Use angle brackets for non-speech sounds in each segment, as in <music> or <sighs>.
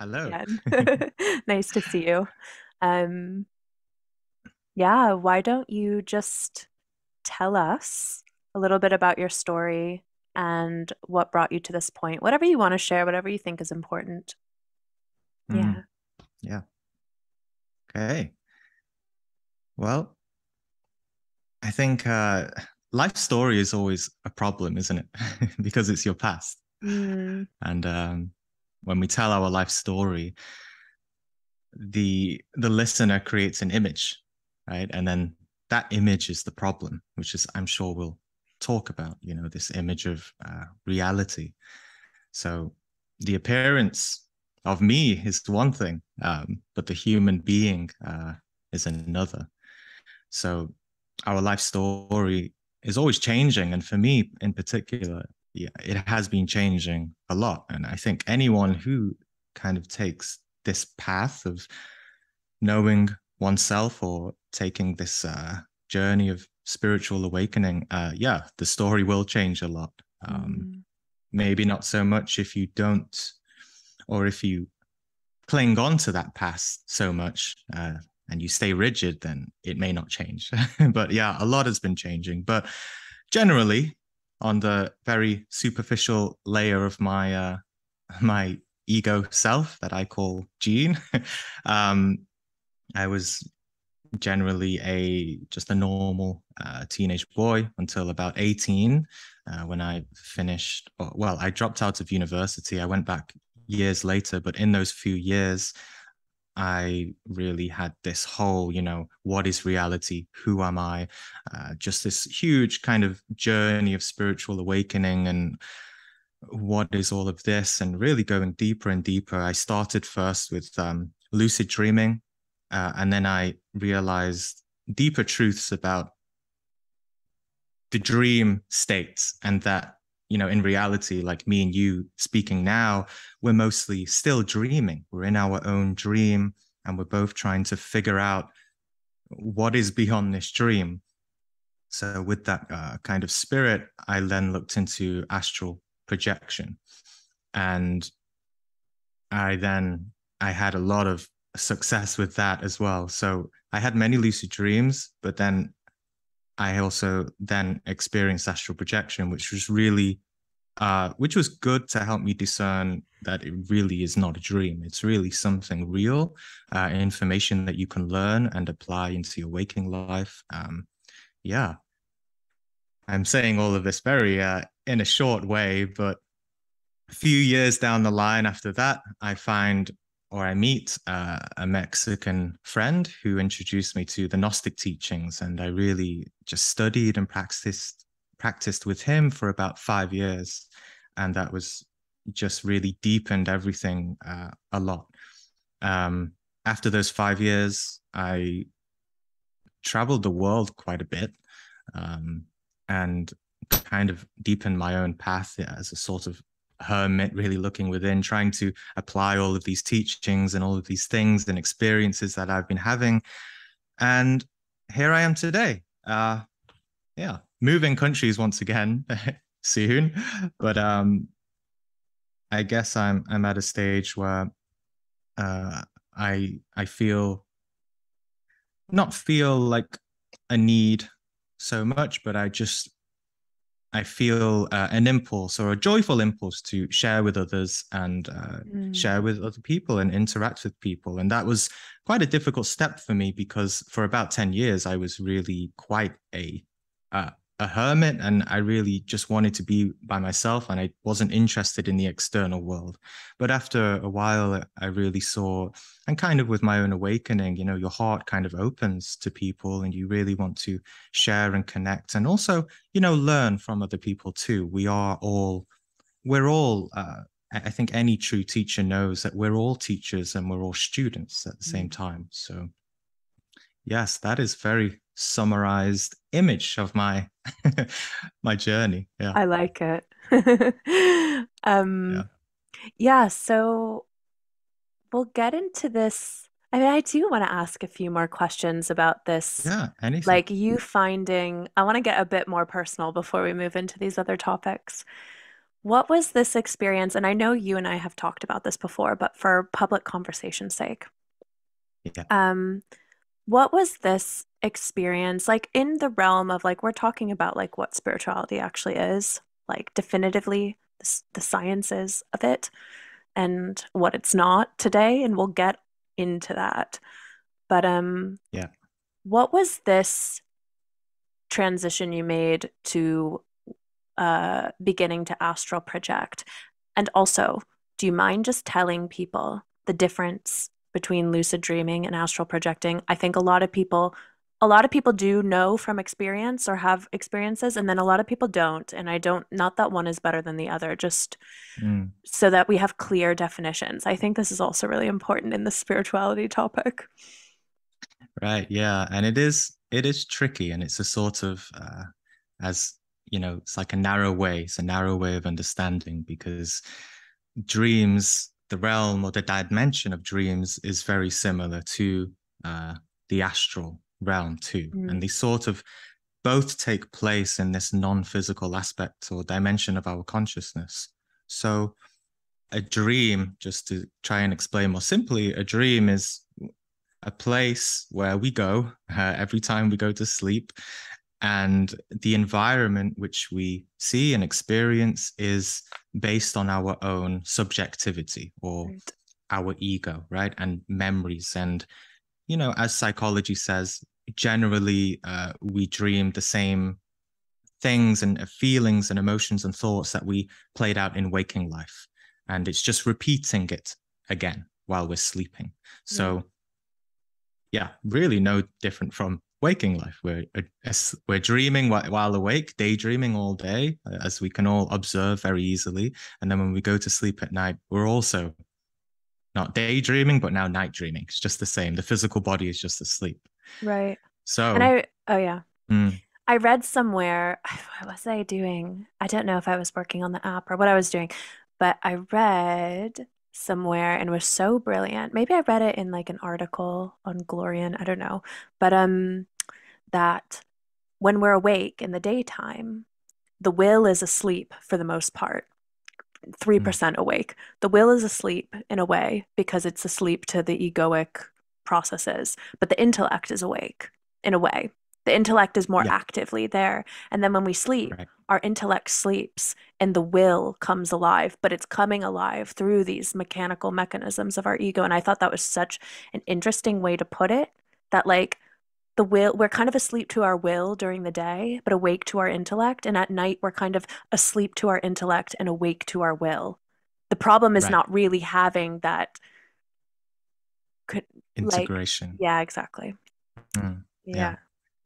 Hello. <laughs> <laughs> Nice to see you. Um, yeah, why don't you just tell us a little bit about your story and what brought you to this point? Whatever you want to share, whatever you think is important. Mm, Yeah. yeah. Okay. Well, I think uh, life story is always a problem, isn't it? <laughs> because it's your past. Mm, And um, when we tell our life story, the the listener creates an image, right? And then that image is the problem, which is I'm sure we'll talk about. You know, this image of uh, reality. So the appearance of me is one thing, um, but the human being uh, is another. So our life story is always changing. And for me in particular, yeah, it has been changing a lot. And I think anyone who kind of takes this path of knowing oneself or taking this uh, journey of spiritual awakening, uh, yeah, the story will change a lot. Um, mm, maybe not so much if you don't, or if you cling on to that past so much uh, and you stay rigid, then it may not change. <laughs> but yeah, a lot has been changing. But generally, on the very superficial layer of my uh, my ego self that I call Gene, <laughs> um, I was generally a just a normal uh, teenage boy until about 18 uh, when I finished. Well, I dropped out of university. I went back years later, but in those few years, I really had this whole, you know, what is reality? Who am I? Uh, just this huge kind of journey of spiritual awakening and what is all of this? And really going deeper and deeper. I started first with um, lucid dreaming, uh, and then I realized deeper truths about the dream states and that you know in reality like me and you speaking now we're mostly still dreaming. We're in our own dream and we're both trying to figure out what is beyond this dream. So with that uh, kind of spirit i then looked into astral projection. And i then i had a lot of success with that as well. So i had many lucid dreams but then I also then experienced astral projection, which was really, uh, which was good to help me discern that it really is not a dream. It's really something real, uh, information that you can learn and apply into your waking life. Um, yeah, I'm saying all of this very uh, in a short way, but a few years down the line after that, I find or I meet uh, a Mexican friend who introduced me to the Gnostic teachings, and I really just studied and practiced practiced with him for about five years, and that was just really deepened everything uh, a lot. Um, after those five years, I traveled the world quite a bit, um, and kind of deepened my own path as a sort of hermit, really looking within, trying to apply all of these teachings and all of these things and experiences that I've been having. And here I am today. Uh, yeah, moving countries once again <laughs> soon, but um, I guess I'm I'm at a stage where uh, I I feel not feel like a need so much, but I just I feel uh, an impulse or a joyful impulse to share with others and uh, mm, share with other people and interact with people. And that was quite a difficult step for me because for about 10 years, I was really quite a, uh, a hermit and I really just wanted to be by myself and I wasn't interested in the external world. But after a while, I really saw, and kind of with my own awakening, you know, your heart kind of opens to people and you really want to share and connect and also, you know, learn from other people too. We are all, we're all, uh, I think any true teacher knows that we're all teachers and we're all students at the same mm. time. So, yes, that is very summarized image of my <laughs> my journey. Yeah. I like it. <laughs> Yeah. Um, yeah, so we'll get into this. I mean, I do want to ask a few more questions about this, Yeah. Anything. like you finding, I want to get a bit more personal before we move into these other topics. what was this experience? And I know you and I have talked about this before, but for public conversation's sake, Yeah. um, what was this experience like in the realm of like we're talking about like what spirituality actually is, like definitively the, the sciences of it and what it's not today, and we'll get into that. But um, Yeah. what was this transition you made to uh, beginning to astral project? And also, do you mind just telling people the difference between lucid dreaming and astral projecting? I think a lot of people a lot of people do know from experience or have experiences and then a lot of people don't and I don't not that one is better than the other just Mm. so that we have clear definitions. I think this is also really important in the spirituality topic. Right. Yeah. And it is it is tricky and it's a sort of uh as you know, it's like a narrow way. It's a narrow way of understanding because dreams, the realm or the dimension of dreams is very similar to uh the astral realm too. Mm. And they sort of both take place in this non-physical aspect or dimension of our consciousness. So a dream, just to try and explain more simply, a dream is a place where we go uh, every time we go to sleep. And the environment which we see and experience is based on our own subjectivity or Right. our ego, right? And memories. And, you know, as psychology says, generally uh, we dream the same things and uh, feelings and emotions and thoughts that we played out in waking life. And it's just repeating it again while we're sleeping. So, yeah, really no different from waking life. We're uh, as- we're dreaming while, while awake, daydreaming all day, uh, as we can all observe very easily. And then when we go to sleep at night, we're also not daydreaming, but now night dreaming. It's just the same. The physical body is just asleep. Right. So, And I, oh yeah. mm, I read somewhere, <sighs> what was I doing? I don't know if I was working on the app or what I was doing, but I read somewhere and was so brilliant. Maybe I read it in like an article on Glorian, I don't know. But um that when we're awake in the daytime, the will is asleep for the most part. 3% awake. The will is asleep in a way because it's asleep to the egoic processes, but the intellect is awake in a way. The intellect is more Yeah. actively there. And then when we sleep, right. our intellect sleeps and the will comes alive, but it's coming alive through these mechanical mechanisms of our ego. And I thought that was such an interesting way to put it that, like, the will, we're kind of asleep to our will during the day, but awake to our intellect. And at night, we're kind of asleep to our intellect and awake to our will. The problem is Right. not really having that. Could, like, Integration. yeah, exactly. Mm, Yeah.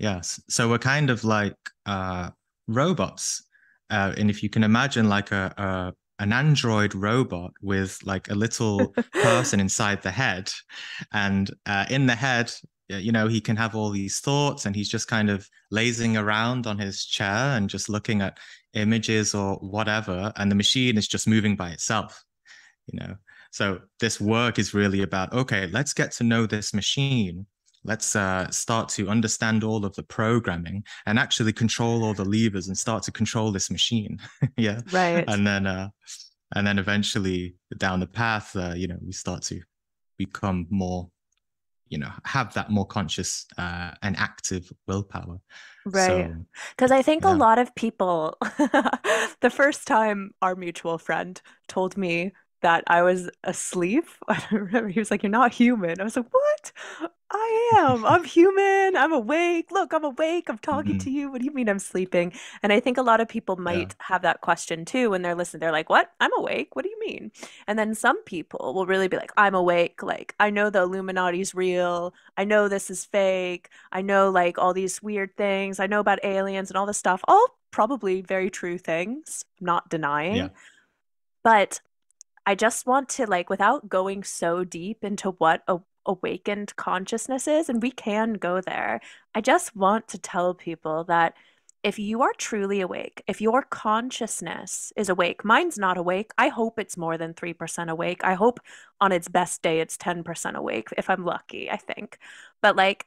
Yes. So we're kind of like uh, robots. Uh, and if you can imagine like a, a an android robot with like a little <laughs> person inside the head, and uh, in the head, you know, he can have all these thoughts, and he's just kind of lazing around on his chair and just looking at images or whatever, and the machine is just moving by itself. You know. So this work is really about okay, let's get to know this machine let's uh, start to understand all of the programming and actually control all the levers and start to control this machine <laughs> yeah Right. and then uh, and then eventually down the path uh, you know we start to become more you know have that more conscious uh, and active willpower Right. so Because I think a lot of people, <laughs> the first time our mutual friend told me that I was asleep, <laughs> I don't remember, he was like, You're not human. I was like, What? I am. I'm <laughs> human. I'm awake. Look, I'm awake. I'm talking Mhm. to you. What do you mean I'm sleeping? And I think a lot of people yeah might have that question too when they're listening. They're like, What? I'm awake. What do you mean? And then some people will really be like, I'm awake. Like, I know the Illuminati's real. I know this is fake. I know like all these weird things. I know about aliens and all this stuff. All probably very true things. I'm not yeah denying. But I just want to like without going so deep into what a awakened consciousness is, and we can go there. I just want to tell people that if you are truly awake, if your consciousness is awake, mine's not awake. I hope it's more than 3% awake. I hope on its best day it's 10% awake if I'm lucky, I think. But like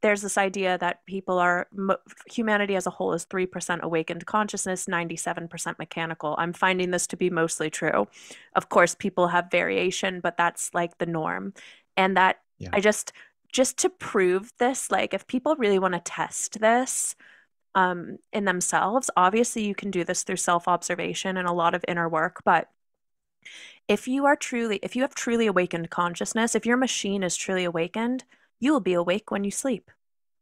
there's this idea that people are humanity as a whole is 3% awakened consciousness 97% mechanical. I'm finding this to be mostly true. Of course people have variation but that's like the norm. And that yeah. i just just to prove this like if people really want to test this um, in themselves obviously you can do this through self-observation and a lot of inner work but if you are truly if you have truly awakened consciousness if your machine is truly awakened you will be awake when you sleep.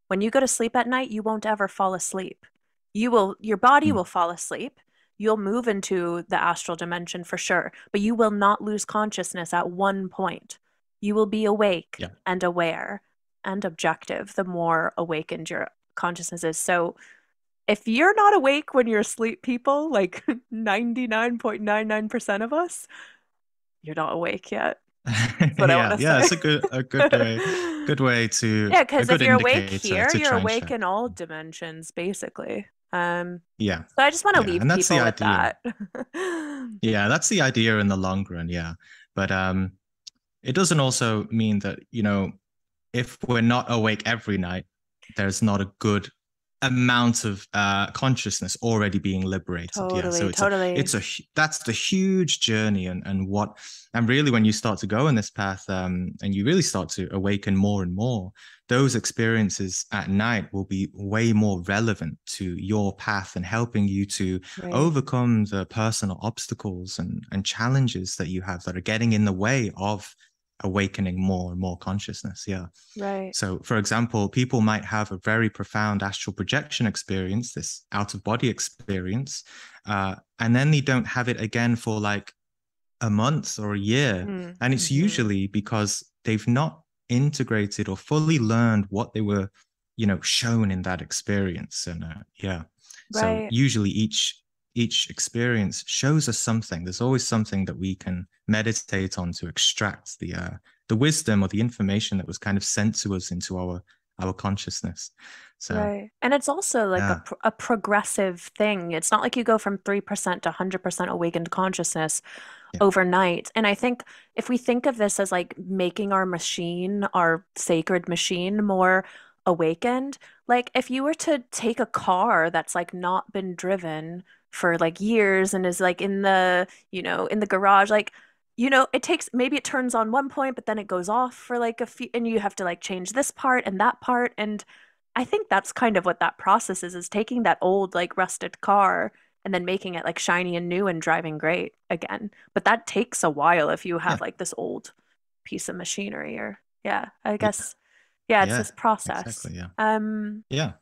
When you go to sleep at night, you won't ever fall asleep. You will your body mm. will fall asleep. You'll move into the astral dimension for sure, but you will not lose consciousness at one point. You will be awake yeah. and aware and objective the more awakened your consciousness is. So if you're not awake when you're asleep, people, like <laughs> 99.99% of us, you're not awake yet. Yeah, yeah, it's a good a good way <laughs> good way to yeah because if you're awake here you're awake in all dimensions basically. Um yeah. so i just want to yeah, leave and that's people the idea. with that. <laughs> Yeah that's the idea in the long run yeah. But um it doesn't also mean that you know if we're not awake every night there's not a good amount of uh, consciousness already being liberated. Totally, yeah, so it's totally. A, it's a that's the huge journey, and and what and really when you start to go in this path, um, and you really start to awaken more and more, those experiences at night will be way more relevant to your path and helping you to right. overcome the personal obstacles and and challenges that you have that are getting in the way of awakening more and more consciousness yeah right so for example people might have a very profound astral projection experience this out of body experience uh, and then they don't have it again for like a month or a year mm-hmm. and it's mm-hmm. usually because they've not integrated or fully learned what they were you know shown in that experience and uh, yeah right. so usually each each experience shows us something. There's always something that we can meditate on to extract the uh, the wisdom or the information that was kind of sent to us into our our consciousness. So, right. And it's also like yeah. a, a progressive thing. It's not like you go from 3% to 100% awakened consciousness yeah. overnight. And I think if we think of this as like making our machine, our sacred machine, more awakened, like if you were to take a car that's like not been driven for like years and is like in the you know in the garage like you know it takes maybe it turns on one point but then it goes off for like a few and you have to like change this part and that part and i think that's kind of what that process is is taking that old like rusted car and then making it like shiny and new and driving great again but that takes a while if you have yeah. like this old piece of machinery or yeah i guess yeah, yeah it's yeah, this process. exactly, yeah. Um yeah.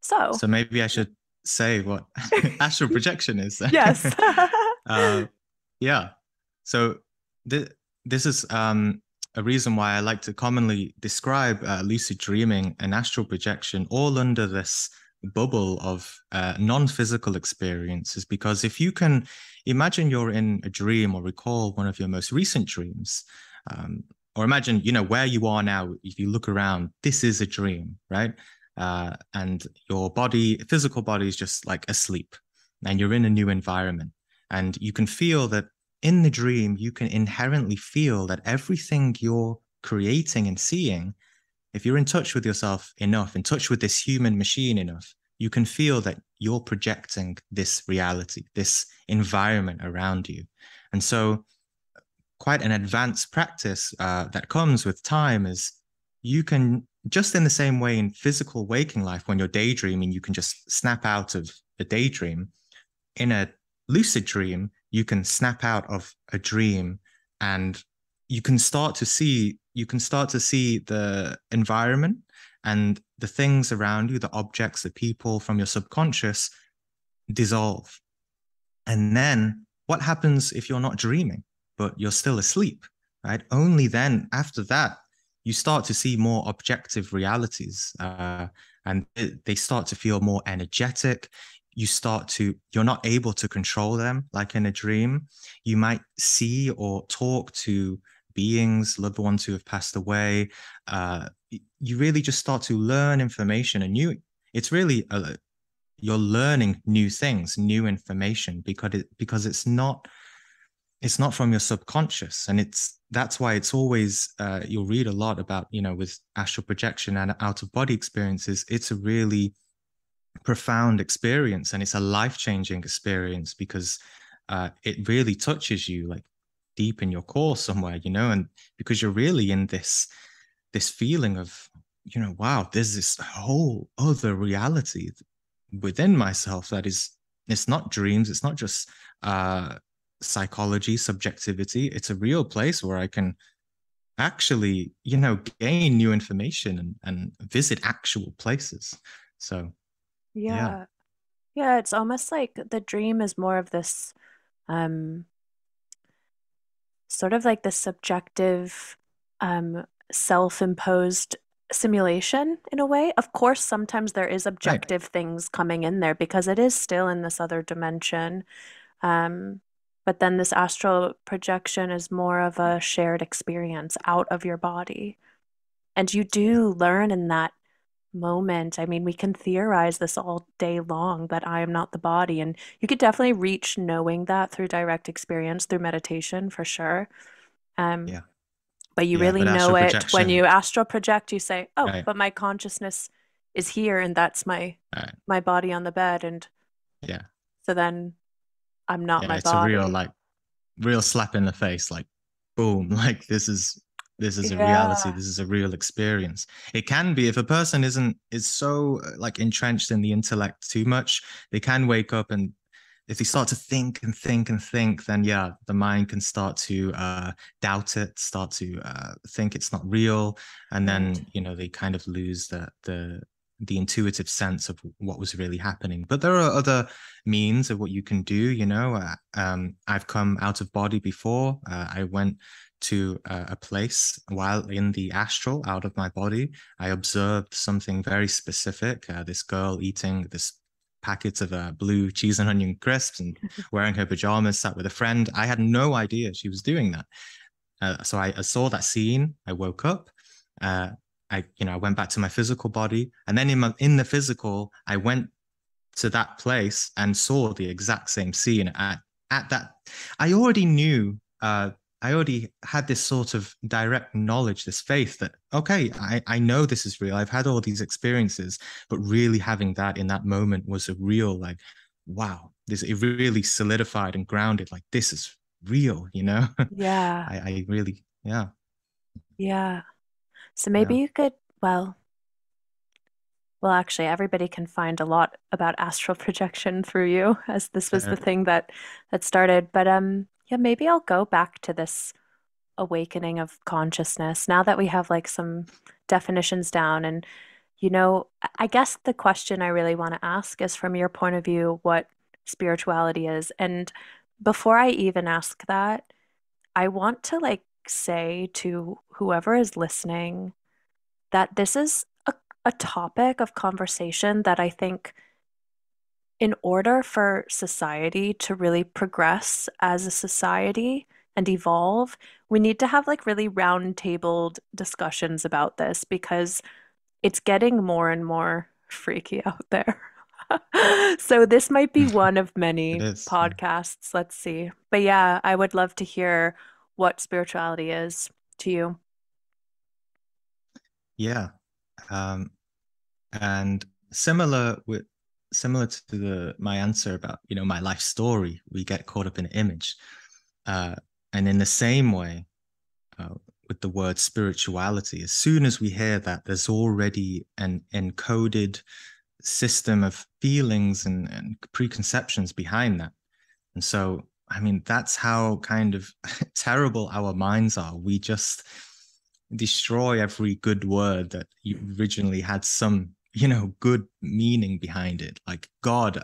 so so maybe i should say what <laughs> astral <laughs> projection is. <laughs> yes. uh, yeah. So th- this is um, a reason why I like to commonly describe uh, lucid dreaming and astral projection all under this bubble of uh, non-physical experiences because if you can imagine you're in a dream or recall one of your most recent dreams um, or imagine you know where you are now if you look around this is a dream right uh, and your body, physical body, is just like asleep, and you're in a new environment, and you can feel that in the dream you can inherently feel that everything you're creating and seeing, if you're in touch with yourself enough, in touch with this human machine enough, you can feel that you're projecting this reality, this environment around you, and so quite an advanced practice uh, that comes with time is you can just in the same way in physical waking life, when you're daydreaming, you can just snap out of a daydream. In a lucid dream, you can snap out of a dream and you can start to see you can start to see the environment and the things around you the objects the people from your subconscious dissolve and then what happens if you're not dreaming but you're still asleep right only then after that you start to see more objective realities uh, and they start to feel more energetic. You start to you're not able to control them like in a dream. You might see or talk to beings loved ones who have passed away. Uh, you really just start to learn information and new it's really a, you're learning new things new information because it because it's not it's not from your subconscious. And it's that's why it's always uh, you'll read a lot about you know with astral projection and out of body experiences it's a really profound experience and it's a life-changing experience because uh, it really touches you like deep in your core somewhere you know and because you're really in this this feeling of you know wow there's this whole other reality within myself that is it's not dreams it's not just uh psychology subjectivity it's a real place where i can actually you know gain new information and, and visit actual places so yeah. yeah yeah it's almost like the dream is more of this um sort of like the subjective um self-imposed simulation in a way. Of course, sometimes there is objective right. things coming in there because it is still in this other dimension. Um, but then this astral projection is more of a shared experience out of your body. And you do learn in that moment. I mean, we can theorize this all day long that I am not the body. And you could definitely reach knowing that through direct experience, through meditation for sure. Um, yeah but you yeah, really but know it when you astral project you say oh right. but my consciousness is here and that's my right. my body on the bed and yeah so then i'm not yeah, my it's body a real like real slap in the face like boom <laughs> like this is this is a yeah. reality this is a real experience. It can be if a person isn't is so like entrenched in the intellect too much they can wake up and if they start to think and think and think, then yeah, the mind can start to uh, doubt it, start to uh, think it's not real, and then you know they kind of lose the the the intuitive sense of what was really happening. But there are other means of what you can do. You know, uh, um, I've come out of body before. Uh, I went to a place while in the astral, out of my body. I observed something very specific. Uh, this girl eating this packets of uh, blue cheese and onion crisps and <laughs> wearing her pajamas, sat with a friend. I had no idea she was doing that. Uh, so I, I, saw that scene. I woke up. Uh, I, you know, I went back to my physical body, and then in my, in the physical, I went to that place and saw the exact same scene. At at that, I already knew uh, I already had this sort of direct knowledge, this faith that, okay, I, I know this is real. I've had all these experiences, but really having that in that moment was a real, like, wow, this it really solidified and grounded, like, this is real, you know? <laughs> Yeah. I, I really, yeah. Yeah. So maybe yeah. you could, well, well, actually, everybody can find a lot about astral <laughs> projection through you, as this was the thing that that started. But um, yeah, maybe I'll go back to this awakening of consciousness now that we have like some definitions down. And, you know, I guess the question I really want to ask is from your point of view, what spirituality is. And before I even ask that, I want to like say to whoever is listening that this is a, a topic of conversation that I think in order for society to really progress as a society and evolve, we need to have like really round-tabled discussions about this because it's getting more and more freaky <laughs> out there. <laughs> so this might be <laughs> one of many podcasts. Let's see. But yeah, I would love to hear what spirituality is to you. Yeah. Um, and similar with similar to the my answer about you know my life story we get caught up in an image uh, and in the same way uh, with the word spirituality as soon as we hear that there's already an encoded system of feelings and, and preconceptions behind that and so i mean that's how kind of <laughs> terrible our minds are we just destroy every good word that originally had some you know good meaning behind it like god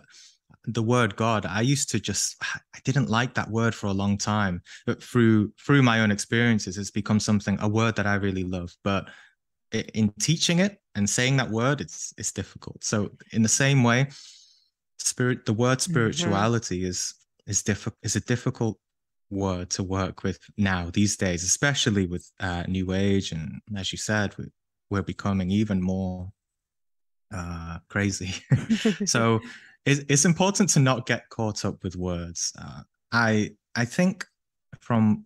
the word god i used to just i didn't like that word for a long time but through through my own experiences it's become something a word that i really love but in teaching it and saying that word it's it's difficult so in the same way spirit the word mm-hmm. spirituality mm-hmm. is is difficult is a difficult word to work with now these days especially with uh, new age and as you said we're becoming even more uh, crazy. <laughs> so <laughs> it's, it's important to not get caught up with words. Uh, I I think from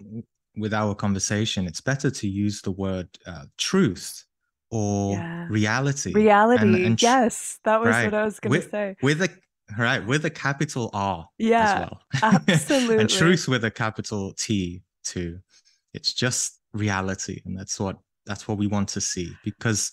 with our conversation, it's better to use the word uh, truth or yeah. reality. Reality. And, and yes, that was right, what I was going to say. With a right with a capital R. Yeah, well. <laughs> absolutely. and truth with a capital T too. It's just reality, and that's what that's what we want to see because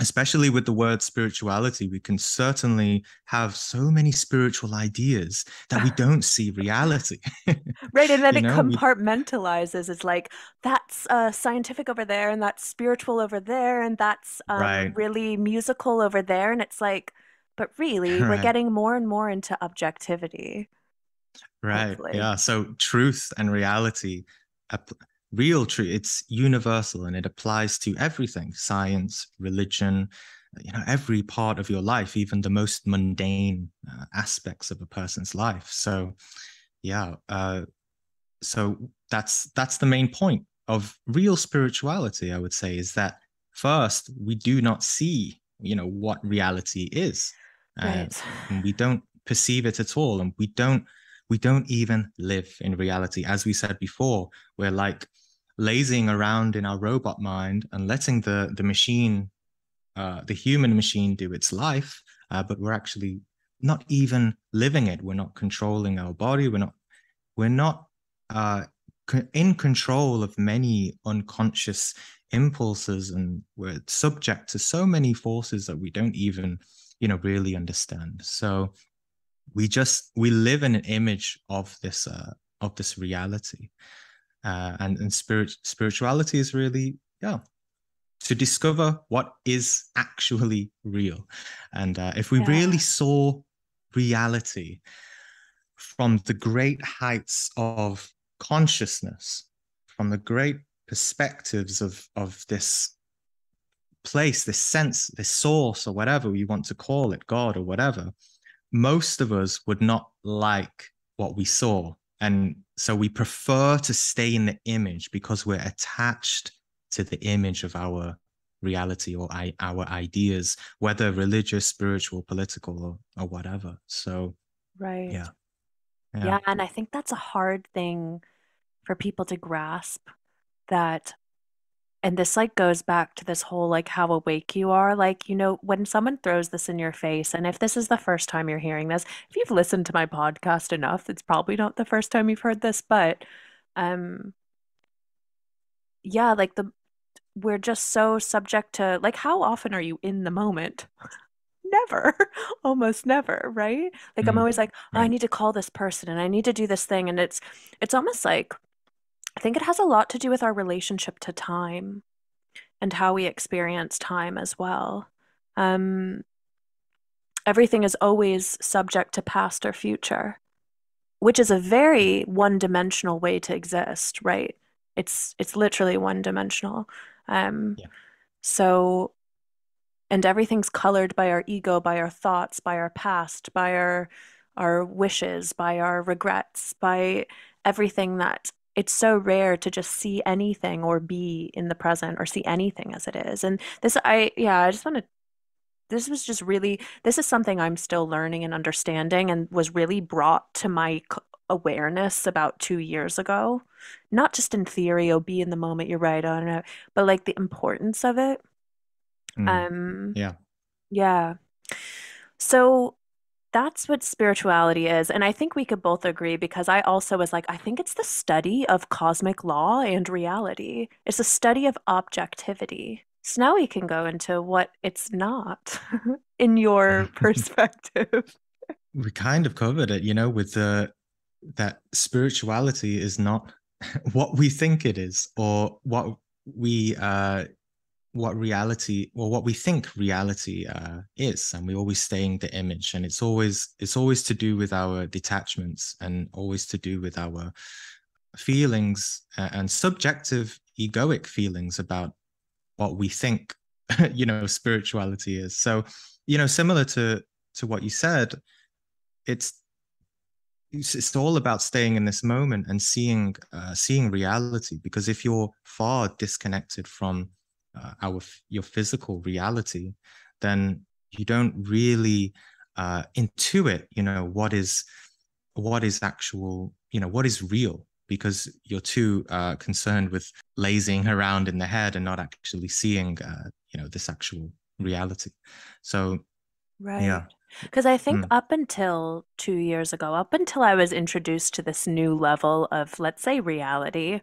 especially with the word spirituality, we can certainly have so many spiritual ideas that we <laughs> don't see reality. <laughs> right. And then it know? compartmentalizes. We... It's like, that's uh, scientific over there, and that's spiritual over there, and that's um, right. really musical over there. And it's like, but really, right. we're getting more and more into objectivity. Right. Hopefully. Yeah. So truth and reality real truth it's universal and it applies to everything science religion you know every part of your life even the most mundane uh, aspects of a person's life so yeah uh, so that's that's the main point of real spirituality i would say is that first we do not see you know what reality is uh, right. and we don't perceive it at all and we don't we don't even live in reality as we said before we're like lazing around in our robot mind and letting the the machine, uh, the human machine, do its life, uh, but we're actually not even living it. We're not controlling our body. We're not we're not uh, in control of many unconscious impulses, and we're subject to so many forces that we don't even you know really understand. So we just we live in an image of this uh, of this reality uh, and and spirit spirituality is really yeah to discover what is actually real and uh, if we yeah. really saw reality from the great heights of consciousness from the great perspectives of of this place this sense this source or whatever you want to call it god or whatever most of us would not like what we saw and so we prefer to stay in the image because we're attached to the image of our reality or I, our ideas, whether religious, spiritual, political, or, or whatever. So, right. Yeah. yeah. Yeah. And I think that's a hard thing for people to grasp that and this like goes back to this whole like how awake you are like you know when someone throws this in your face and if this is the first time you're hearing this if you've listened to my podcast enough it's probably not the first time you've heard this but um yeah like the we're just so subject to like how often are you in the moment? <laughs> Never <laughs> almost never right? Like i'm mm, always like oh, i need to call this person and i need to do this thing and it's it's almost like I think it has a lot to do with our relationship to time and how we experience time as well. Um, everything is always subject to past or future, which is a very one-dimensional way to exist, right? It's it's literally one-dimensional. Um, yeah. So, and everything's colored by our ego, by our thoughts, by our past, by our our wishes, by our regrets, by everything that it's so rare to just see anything or be in the present or see anything as it is. And this, I, yeah, I just want to, this was just really, this is something I'm still learning and understanding and was really brought to my awareness about two years ago. Not just in theory, oh, be in the moment, you're right on it, but like the importance of it. Mm. Um, yeah. Yeah. So that's what spirituality is. And I think we could both agree because I also was like, I think it's the study of cosmic law and reality. It's a study of objectivity. So now we can go into what it's not <laughs> in your <laughs> perspective. <laughs> we kind of covered it, you know, with the that spirituality is not what we think it is or what we uh what reality or what we think reality uh, is and we always stay in the image and it's always it's always to do with our detachments and always to do with our feelings and subjective egoic feelings about what we think <laughs> you know spirituality is. So you know similar to to what you said it's it's all about staying in this moment and seeing uh, seeing reality because if you're far disconnected from uh, our your physical reality, then you don't really uh, intuit, you know, what is what is actual, you know, what is real, because you're too uh, concerned with lazing around in the head and not actually seeing, uh, you know, this actual reality. So, Right. yeah. Because I think Mm, up until two years ago, up until I was introduced to this new level of, let's say, reality,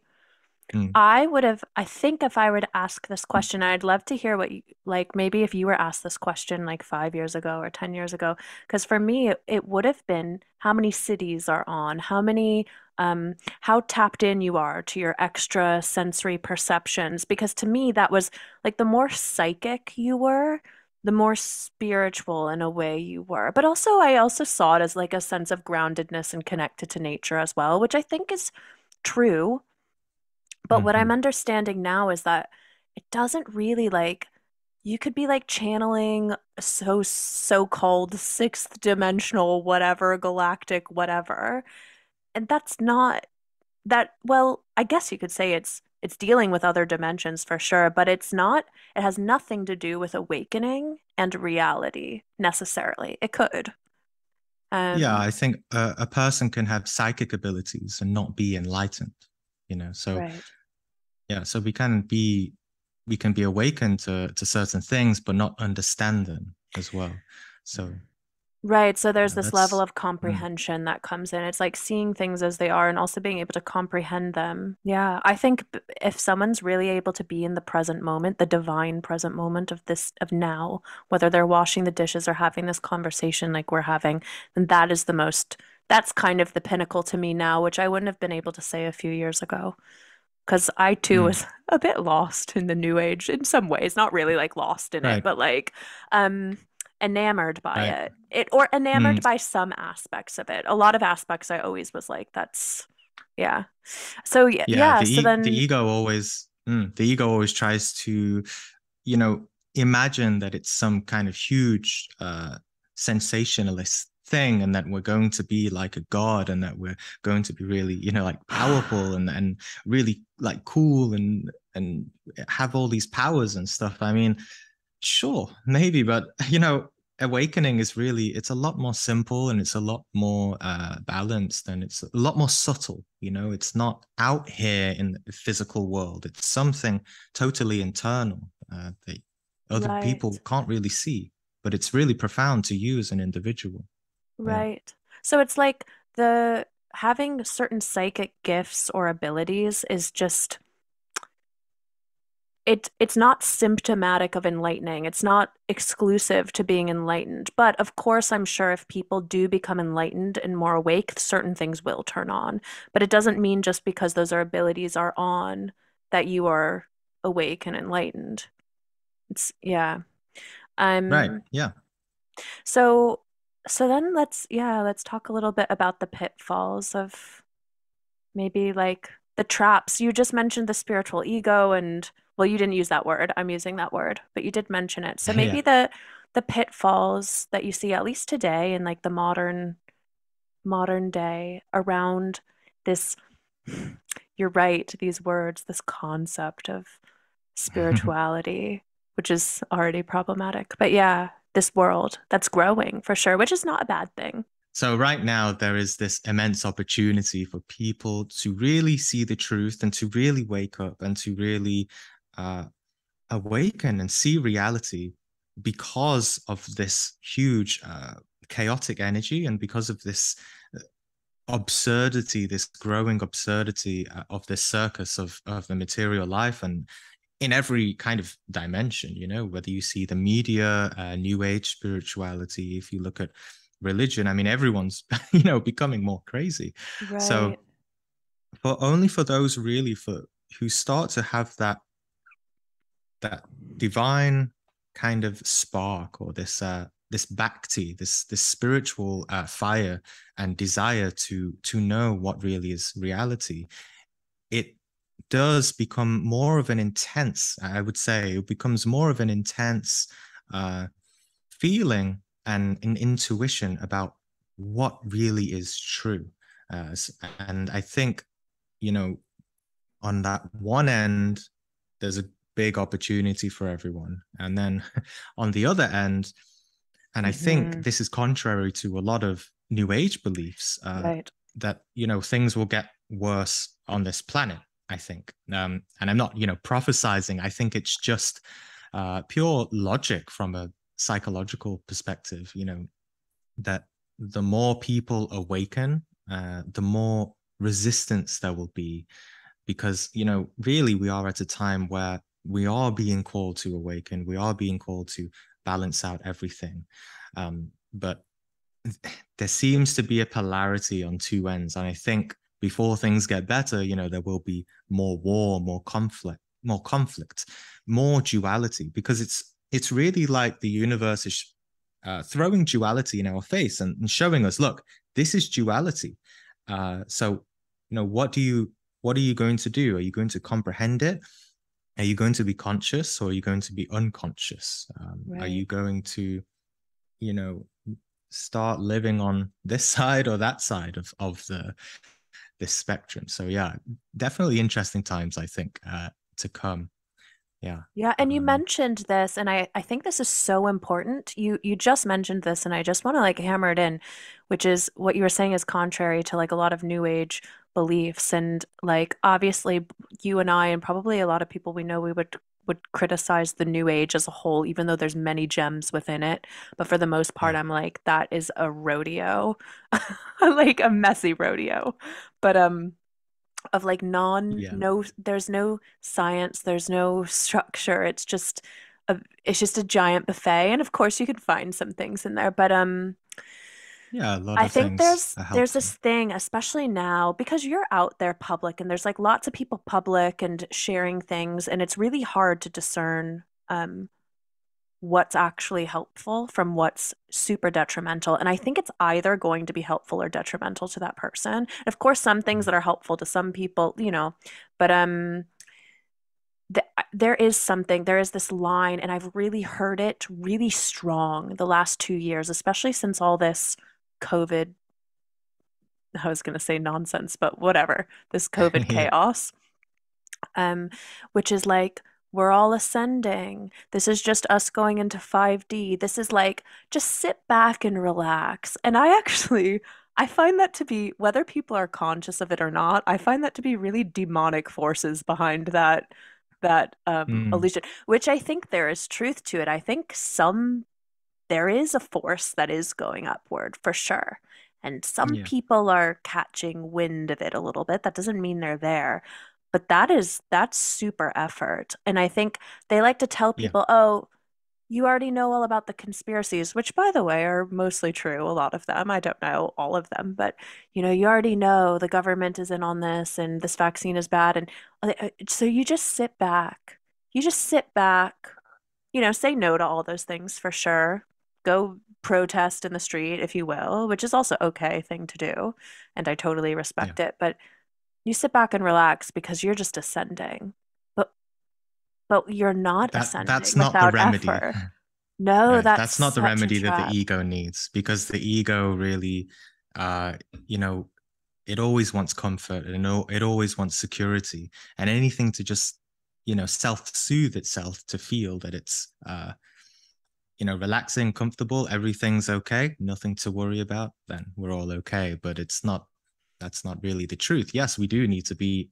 mm, I would have, I think if I were to ask this question, I'd love to hear what you, like maybe if you were asked this question like five years ago or 10 years ago, because for me, it, it would have been how many siddhis are on, how many, um, how tapped in you are to your extra sensory perceptions. Because to me, that was like the more psychic you were, the more spiritual in a way you were. But also, I also saw it as like a sense of groundedness and connected to nature as well, which I think is true. But what I'm mhm. understanding now is that it doesn't really like you could be like channeling so so-called sixth dimensional whatever galactic whatever and that's not that well I guess you could say it's it's dealing with other dimensions for sure but it's not it has nothing to do with awakening and reality necessarily it could Yeah, um I think a, a person can have psychic abilities and not be enlightened, you know. So right yeah, so we can be we can be awakened to to certain things, but not understand them as well. So Right. So there's yeah, this level of mm, comprehension that comes in. It's like seeing things as they are and also being able to comprehend them. Yeah. I think if someone's really able to be in the present moment, the divine present moment of this, of now, whether they're washing the dishes or having this conversation like we're having, then that is the most, that's kind of the pinnacle to me now, which I wouldn't have been able to say a few years ago. Because I too mm, was <laughs> a bit lost in the new age in some ways, not really like lost in it, but like um enamored by right. it. It or enamored Mm, by some aspects of it. A lot of aspects I always was like, that's yeah. So yeah, yeah, yeah. the So e the ego always mm, the ego always tries to, you know, imagine that it's some kind of huge uh sensationalist thing and that we're going to be like a god and that we're going to be really, you know, like powerful <sighs> and and really like cool and and have all these powers and stuff. I mean, Sure, maybe, but <laughs> you know, awakening is really it's a lot more simple and it's a lot more uh balanced and it's a lot more subtle, you know, it's not out here in the physical world. It's something totally internal uh, that other people can't really see, but it's really profound to you as an individual. Yeah. right. So it's like the having certain psychic gifts or abilities is just it it's not symptomatic of enlightening. It's not exclusive to being enlightened. But of course, I'm sure if people do become enlightened and more awake, certain things will turn on. But it doesn't mean just because those are abilities are on that you are awake and enlightened. It's yeah. Right. Um Yeah. so so then let's yeah, let's talk a little bit about the pitfalls of Maybe like the traps. You just mentioned the spiritual ego and well, you didn't use that word. I'm using that word, but you did mention it. So maybe Yeah. the the pitfalls that you see at least today in like the modern modern day around this you're right, these words, this concept of <laughs> spirituality, which is already problematic. But yeah, this world that's growing for sure, which is not a bad thing. So right now there is this immense opportunity for people to really see the truth and to really wake up and to really uh, awaken and see reality because of this huge uh, chaotic energy and because of this uh, absurdity, this growing absurdity uh, of this circus of of the material life and in every kind of dimension, you know, whether you see the media, uh, new age spirituality, if you look at religion, I mean, everyone's, <laughs> you know, becoming more crazy. Right. So for only for those really for who start to have that that divine kind of spark or this uh this bhakti this this spiritual uh, fire and desire to to know what really is reality it does become more of an intense i would say it becomes more of an intense uh feeling and an intuition about what really is true uh, and i think you know on that one end, there's a big opportunity for everyone. And then <laughs> on the other end, and I think hmm this is contrary to a lot of new age beliefs, uh, Right. that, you know, things will get worse on this planet. I think, um, and I'm not, you know, prophesizing. I think it's just uh, pure logic from a psychological perspective. You know, that the more people awaken, uh, the more resistance there will be, because you know, really, we are at a time where we are being called to awaken. We are being called to balance out everything, um, but there seems to be a polarity on two ends, and I think before things get better, you know, there will be more war, more conflict, more conflict, more duality, because it's it's really like the universe is uh, throwing duality in our face and, and, showing us, look, this is duality. Uh, so, you know, what do you what are you going to do? Are you going to comprehend it? Are you going to be conscious or are you going to be unconscious? Um, right. Are you going to, you know, start living on this <laughs> side or that side of of the this spectrum. So yeah, definitely interesting times I think uh, to come. Yeah. Yeah, and you um, mentioned this and I I think this is so important. You you just mentioned this and I just want to like hammer it in, which is what you were saying is contrary to like a lot of new age beliefs and like obviously you and I and probably a lot of people we know we would would criticize the new age as a whole, even though there's many gems within it. But for the most part, I'm like, that is a rodeo, <laughs> like a messy rodeo. But um, of like non yeah. no, there's no science, there's no structure. It's just a, it's just a giant buffet, and of course you can find some things in there, but um yeah, a lot I of think things there's there's this thing, especially now, because you're out there public and there's like lots of people public and sharing things, and it's really hard to discern um, what's actually helpful from what's super detrimental. And I think it's either going to be helpful or detrimental to that person. And of course, some things Mm. that are helpful to some people, you know, but um, th there is something, there is this line, and I've really heard it really strong the last two years, especially since all this COVID, I was going to say nonsense, but whatever, this <laughs> COVID chaos, um, which is like, we're all ascending. This is just us going into 5D. This is like, just sit back and relax. And I actually, I find that to be, whether people are conscious of it or not, I find that to be really demonic forces behind that that um Mm. illusion, which I think there is truth to it. I think some there is a force that is going upward for sure. And some Yeah. people are catching wind of it a little bit. That doesn't mean they're there, but that is that's super effort. And I think they like to tell Yeah. people, "Oh, you already know all about the conspiracies," which by the way are mostly true, a lot of them. I don't know all of them, but you know, you already know the government is in on this and this vaccine is bad and uh, uh, so you just sit back. You just sit back, you know, say no to all those things for sure go protest in the street, if you will, which is also okay thing to do, and I totally Yeah. respect it. But you sit back and relax because you're just ascending. But but you're not That ascending that's not the remedy. effort. <laughs> No, Right. that's That's not the remedy that the ego needs because the ego really, uh, you know, it always wants comfort and it it always wants security and anything to just, you know, self-soothe itself to feel that it's, uh, you know, relaxing, comfortable, everything's okay, nothing to worry about, then we're all okay. But it's not, that's not really the truth. Yes, we do need to be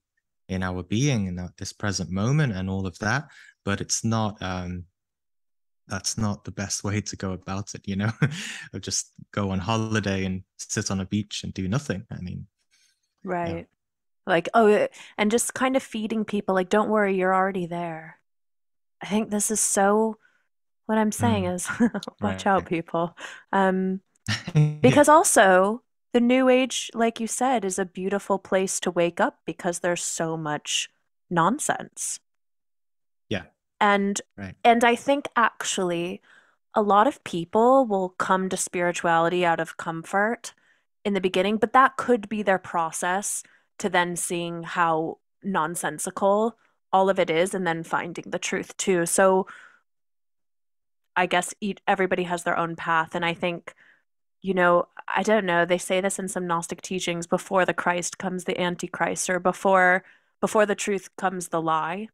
in our being in this present moment and all of that, but it's not, um, that's not the best <laughs> way to go about it, you know, or <laughs> just go on holiday and sit on a beach and do nothing. I mean, Right. Like, oh, eh, and just kind of feeding people, like, don't worry, you're already there. I think this is so, what I'm saying Mm, is, <laughs> watch out, people. Um, <laughs> Yeah, Because also, the new age, like you said, is a beautiful place to wake up because there's so much nonsense. yeah, And right. and I think actually a lot of people will come to spirituality out of comfort in the beginning, but that could be their process to then seeing how nonsensical all of it is and then finding the truth too. So I guess each, everybody has their own path. And I think, you know, I don't know, they say this in some Gnostic teachings, before the Christ comes the Antichrist, or before before the truth comes the lie.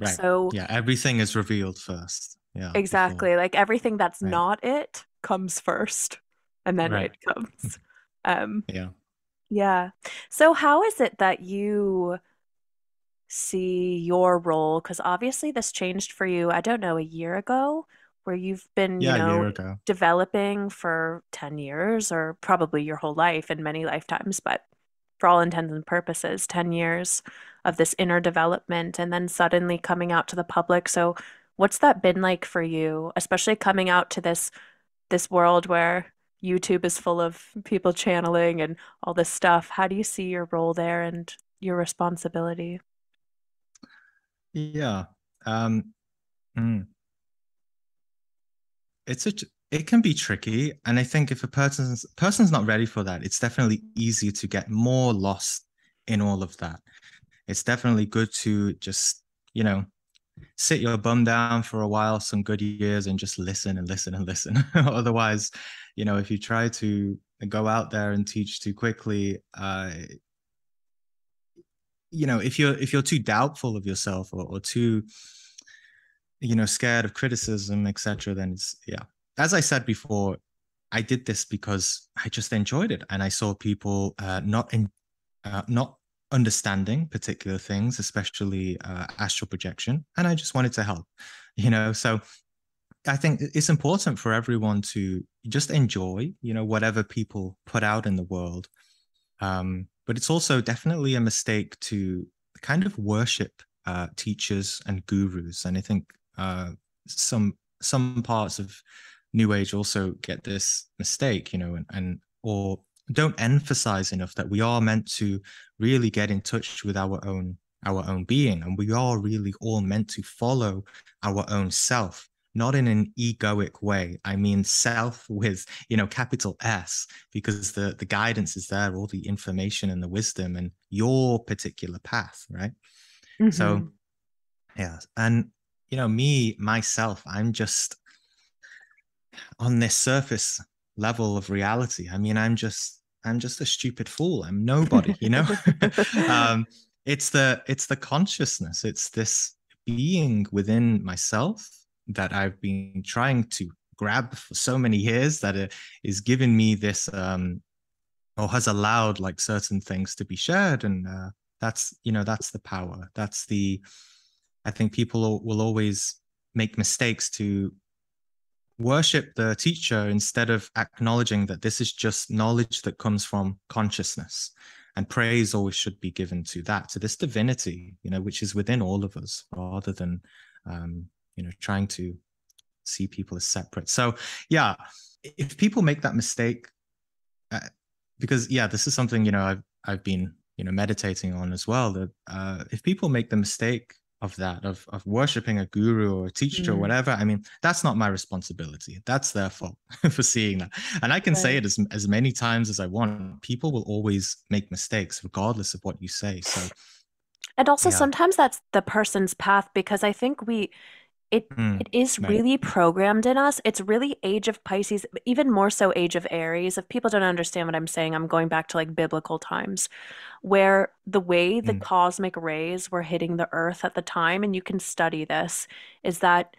Right. So Yeah, everything is revealed first. Yeah, before. exactly, like everything that's Right. not it comes first, and then Right. it comes. Um, Yeah. Yeah. So how is it that you see your role? Because obviously this changed for you, I don't know, a year ago, where you've been, Yeah, year know, developing for 10 years or probably your whole life in many lifetimes, but for all intents and purposes, 10 years of this inner development and then suddenly coming out to the public. So what's that been like for you, especially coming out to this this world where YouTube is full of people channeling and all this stuff? How do you see your role there and your responsibility? Yeah. Um, mm, it's a it can be tricky, and I think if a person's person's not ready for that, it's definitely easy to get more lost in all of that. It's definitely good to just, you know, sit your bum down for a while, some good years, and just listen and listen and listen. <laughs> Otherwise, you know, if you try to go out there and teach too quickly, uh, you know, if you're if you're too doubtful of yourself or, or too, you know, scared of criticism, etc., then it's yeah. As I said before, I did this because I just enjoyed it, and I saw people uh, not in uh, not understanding particular things, especially uh, astral projection, and I just wanted to help. <laughs> You know, so I think it's important for everyone to just enjoy, you know, whatever people put out in the world. Um, but it's also definitely a mistake to kind of worship uh, teachers and gurus, and I think uh, some some parts of New Age also get this mistake, you know, and, and or don't emphasize enough that we are meant to really get in touch with our own our own being. And we are really all meant to follow our own self not in an egoic way i mean self with you know capital s because the the guidance is there all the information and the wisdom and your particular path right so hmm yeah and you know me myself i'm just on this surface level of reality. I mean, I'm just I'm just a stupid fool. I'm nobody, you know? <laughs> um, it's the it's the consciousness. It's this being within myself that I've been trying to grab for so many years that it is giving me this um or has allowed like certain things to be shared. And uh, that's you know that's the power. That's the i think people will always make mistakes to worship the teacher instead of acknowledging that this is just knowledge that comes from consciousness. And praise always should be given to that to this divinity you know which is within all of us rather than um you know trying to see people as separate. So yeah if people make that mistake uh, because yeah this is something you know i've i've been you know meditating on as well that uh if people make the mistake of that of of worshiping a guru or a teacher or Mm, whatever i mean that's not my responsibility. That's their fault <laughs> for seeing that. And i can say it as as many times as i want. People will always make mistakes regardless of what you say. So And also yeah. sometimes that's the person's path because I think we it Mm, it is right really programmed in us. It's really Age of Pisces, even more so Age of Aries. If people don't understand what I'm saying, I'm going back to like biblical times where the way the Mm, cosmic rays were hitting the earth at the time, and you can study this, is that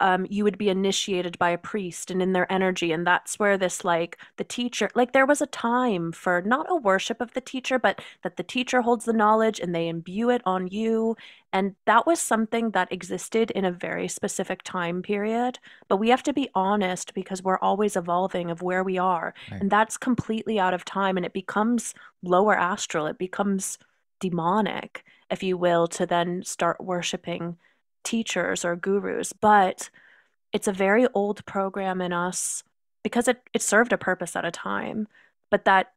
um, you would be initiated by a priest and in their energy. And that's where this, like, the teacher, like, there was a time for not a worship of the teacher, but that the teacher holds the knowledge and they imbue it on you. And that was something that existed in a very specific time period. But we have to be honest because we're always evolving of where we are. right And that's completely out of time. And it becomes lower astral, it becomes demonic, if you will, to then start worshiping teachers or gurus. But it's a very old program in us because it, it served a purpose at a time. But that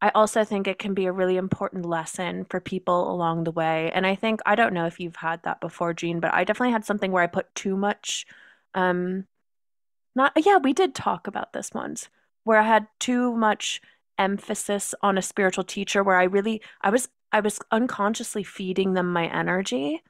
I also think it can be a really important lesson for people along the way. And I think, I don't know if you've had that before, Gene, but I definitely had something where I put too much, um, not, yeah, we did talk about this once, where I had too much emphasis on a spiritual teacher where I really, I was, I was unconsciously feeding them my energy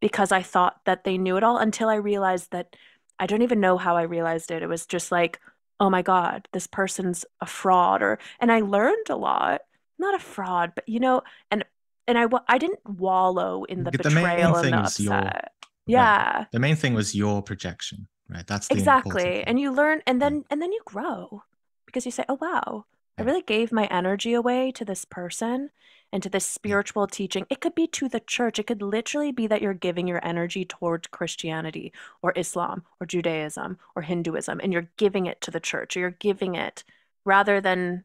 because I thought that they knew it all until I realized that I don't even know how I realized it. It was just like, oh my God, this person's a fraud or, and I learned a lot. Not a fraud, but you know, and and I I didn't wallow in the the betrayal and the is your upset. right Yeah. the main thing was your projection right that's the Exactly. And you learn and then and then you grow because you say, "Oh wow, I really gave my energy away to this person and to this spiritual teaching. It could be to the church. It could literally be that you're giving your energy towards Christianity or Islam or Judaism or Hinduism and you're giving it to the church or you're giving it rather than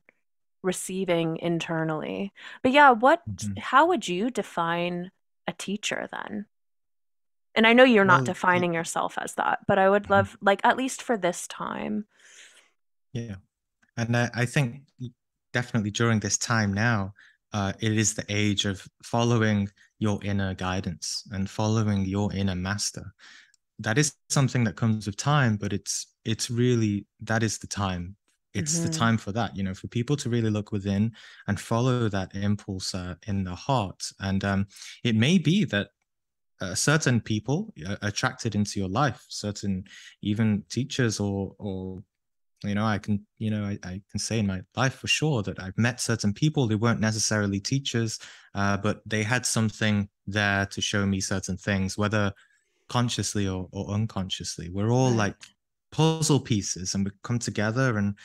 receiving internally. But yeah, what mm-hmm. how would you define a teacher then? And I know you're not well, defining yeah. yourself as that, but I would mm-hmm. love like at least for this time. Yeah. And I, I think definitely during this time now, uh, it is the age of following your inner guidance and following your inner master. That is something that comes with time, but it's it's really that is the time. It's mm-hmm. the time for that, you know, for people to really look within and follow that impulse uh, in the heart. And um, it may be that uh, certain people uh, attracted into your life, certain even teachers or or you know i can you know I, I, can say in my life for sure that i've met certain people. Who weren't necessarily teachers uh, but they had something there to show me certain things whether consciously or, or unconsciously. We're all like puzzle pieces and we come together and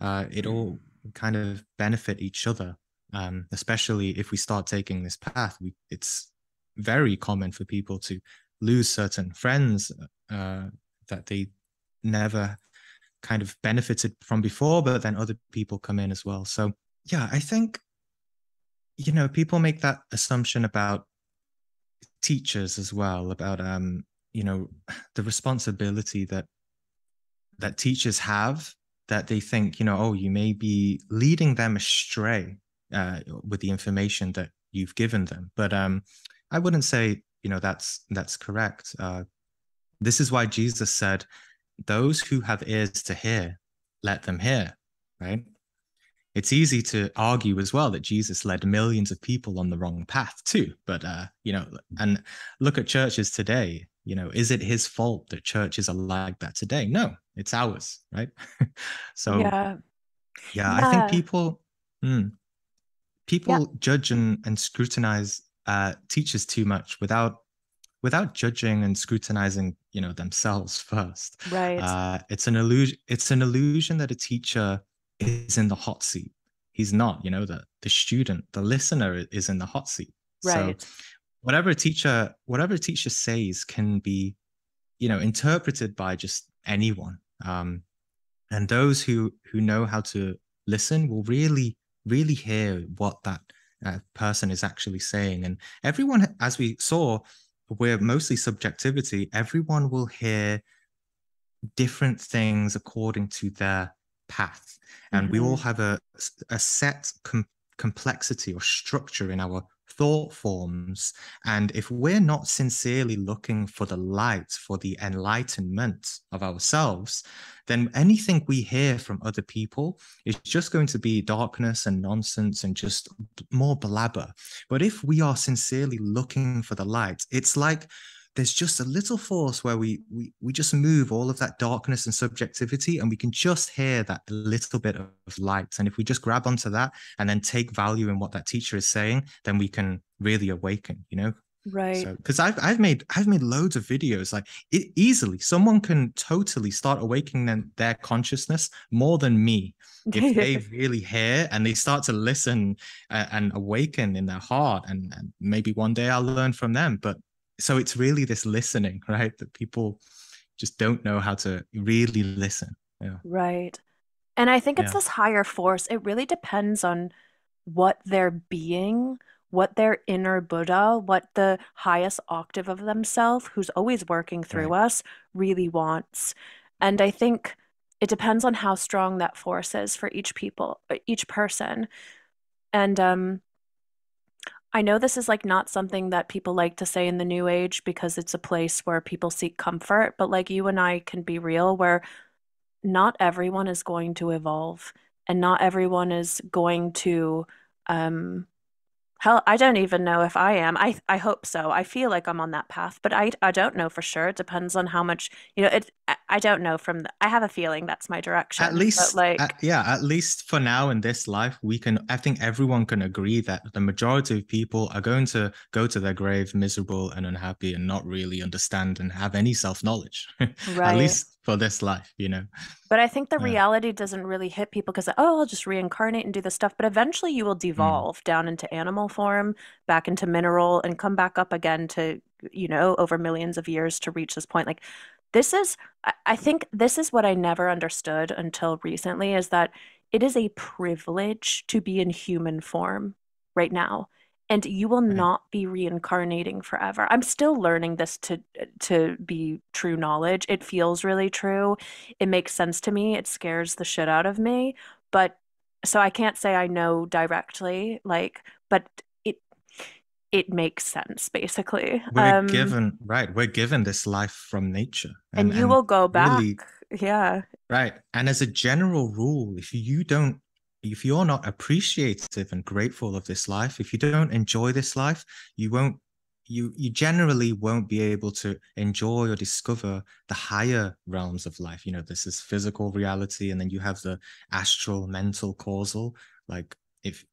uh, it all kind of benefit each other um, especially if we start taking this path. We, it's very common for people to lose certain friends uh, that they never kind of benefited from before, but then other people come in as well. So yeah, I think you know people make that assumption about teachers as well about um you know <sighs> the responsibility that that teachers have that they think you know oh you may be leading them astray uh, with the information that you've given them but um i wouldn't say you know that's that's correct uh this is why jesus said those who have ears to hear, let them hear, right? It's easy to argue as well that Jesus led millions of people on the wrong path too. But, uh, you know, and look at churches today. You know, is it his fault that churches are like that today? No, it's ours, right? <laughs> so, yeah. yeah, yeah, I think people, hmm, people yeah. judge and, and scrutinize uh, teachers too much without without judging and scrutinizing you know themselves <laughs> first. Right. Uh, it's an illusion it's an illusion that a teacher is in the hot seat. He's not you know the the student the listener is in the hot seat. Right. so whatever a teacher whatever a teacher says can be you know interpreted by just anyone. Um, and those who who know how to listen will really really hear what that uh, person is actually saying. And everyone as we saw we're mostly subjectivity, everyone will hear different things according to their path. And mm-hmm. we all have a, a set com- complexity or structure in our thought forms. And if we're not sincerely looking for the light, for the enlightenment of ourselves, then anything we hear from other people is just going to be darkness and nonsense and just more blabber. But if we are sincerely looking for the light, it's like there's just a little force where we we we just move all of that darkness and subjectivity and we can just hear that little bit of light. And if we just grab onto that and then take value in what that teacher is saying then we can really awaken you know? Right. so because i've i've made i've made loads of videos like it easily. Someone can totally start awakening them, their consciousness more than me. If <laughs> they really hear and they start to listen uh, and awaken in their heart and, and maybe one day i'll learn from them. But so it's really this listening <laughs> right? That people just don't know how to really listen. Yeah. Right. And i think it's yeah. this higher force. It really depends on what they're being what their inner buddha what the highest octave of themselves who's always working through right. us really wants. And i think it depends on how strong that force is for each people each person. And um I know this is like not something that people like to say in the new age because it's a place where people seek comfort, but like you and I can be real where not everyone is going to evolve and not everyone is going to um hell I don't even know if I am. I I hope so. I feel like I'm on that path, but I I don't know for sure. It depends on how much, you know, it I don't know from the, I have a feeling that's my direction. At least, like, at, yeah, at least for now in this life, we can. I think everyone can agree that the majority of people are going to go to their grave miserable and unhappy and not really understand and have any self knowledge. <laughs> right. at least for this life, you know. But I think the yeah. reality doesn't really hit people because oh, I'll just reincarnate and do this stuff. But eventually, you will mm. devolve mm. down into animal form, back into mineral, and come back up again to you know over millions of years to reach this point. Like this is i think this is what i never understood until recently is that it is a privilege to be in human form right now and you will right. not be reincarnating forever. I'm still learning this to to be true knowledge. It feels really true. It makes sense to me. It scares the shit out of me but so i can't say i know directly like but it makes sense basically. We're um, given right we're given this life from nature and, and you and will go back really, yeah. Right and as a general rule if you don't if you're not appreciative and grateful of this life if you don't enjoy this life you won't you you generally won't be able to enjoy or discover the higher realms of life. You know this is physical reality and then you have the astral mental causal. Like if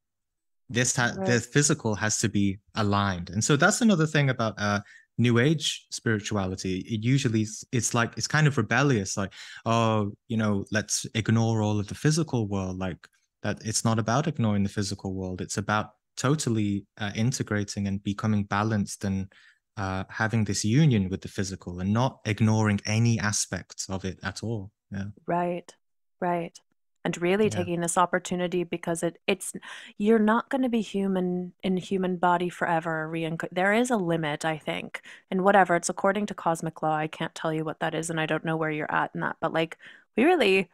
this ha- right. the physical has to be aligned. And so that's another thing about uh new age spirituality. It usually it's like it's kind of rebellious like oh you know let's ignore all of the physical world like that it's not about ignoring the physical world. It's about totally uh, integrating and becoming balanced and uh, having this union with the physical and not ignoring any aspects of it at all. Yeah. Right. Right and really yeah. taking this opportunity because it it's you're not going to be human in human body forever reinc- there is a limit i think and whatever it's according to cosmic law i can't tell you what that is and i don't know where you're at in that but like we really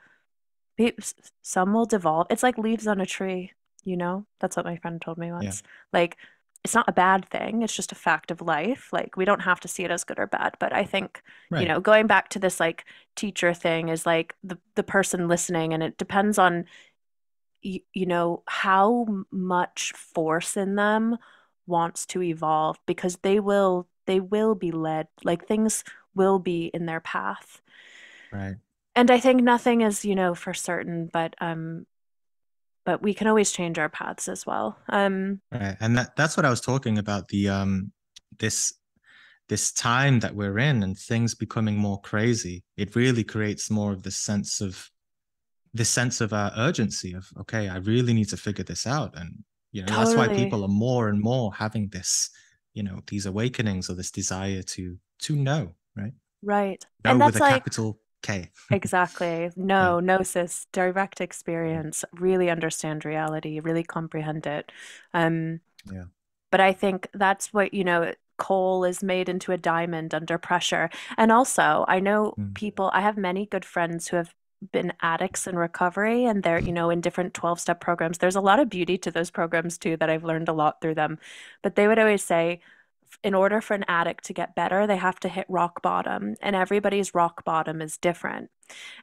some will devolve it's like leaves on a tree you know that's what my friend told me once yeah. like it's not a bad thing it's just a fact of life like we don't have to see it as good or bad but i think right. you know going back to this like teacher thing is like the the person listening and it depends on you, you know how much force in them wants to evolve because they will they will be led like things will be in their path right and i think nothing is you know for certain but um but we can always change our paths as well. Um, right. And that, that's what I was talking about the um, this this time that we're in and things becoming more crazy. It really creates more of this sense of this sense of uh, urgency of okay, I really need to figure this out, and you know totally. that's why people are more and more having this you know these awakenings or this desire to to know, right? Right. Know and that's with a like, capital Okay. exactly. No, yeah. gnosis, direct experience, really understand reality, really comprehend it. Um, yeah. But I think that's what, you know, coal is made into a diamond under pressure. And also, I know mm. people, I have many good friends who have been addicts in recovery and they're, you know, in different 12 step programs. There's a lot of beauty to those programs too that I've learned a lot through them. But they would always say, in order for an addict to get better, they have to hit rock bottom, and everybody's rock bottom is different.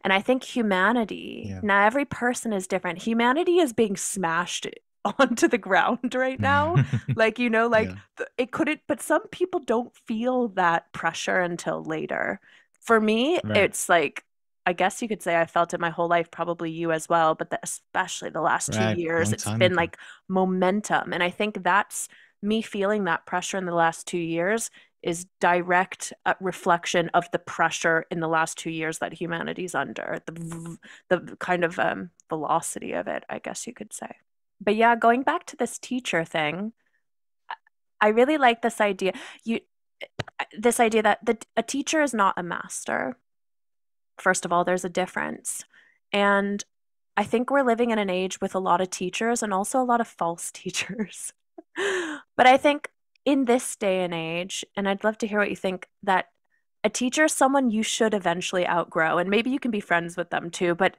And I think humanity, yeah. now every person is different. Humanity is being smashed <laughs> onto the ground right now. <laughs> like, you know, like yeah. it couldn't, but some people don't feel that pressure until later. For me, right. it's like, I guess you could say I felt it my whole life, probably you as well, but the, especially the last right. two years, it's been ago. like momentum. And I think that's me feeling that pressure in the last two years is direct uh, reflection of the pressure in the last two years that humanity's under the the kind of um, velocity of it i guess you could say. But yeah going back to this teacher thing i really like this idea. You uh, this idea that the, a teacher is not a master. First of all there's a difference. And i think we're living in an age with a lot of teachers and also a lot of false <laughs> teachers but I think in this day and age, and I'd love to hear what you think, that a teacher is someone you should eventually outgrow. And maybe you can be friends with them too, but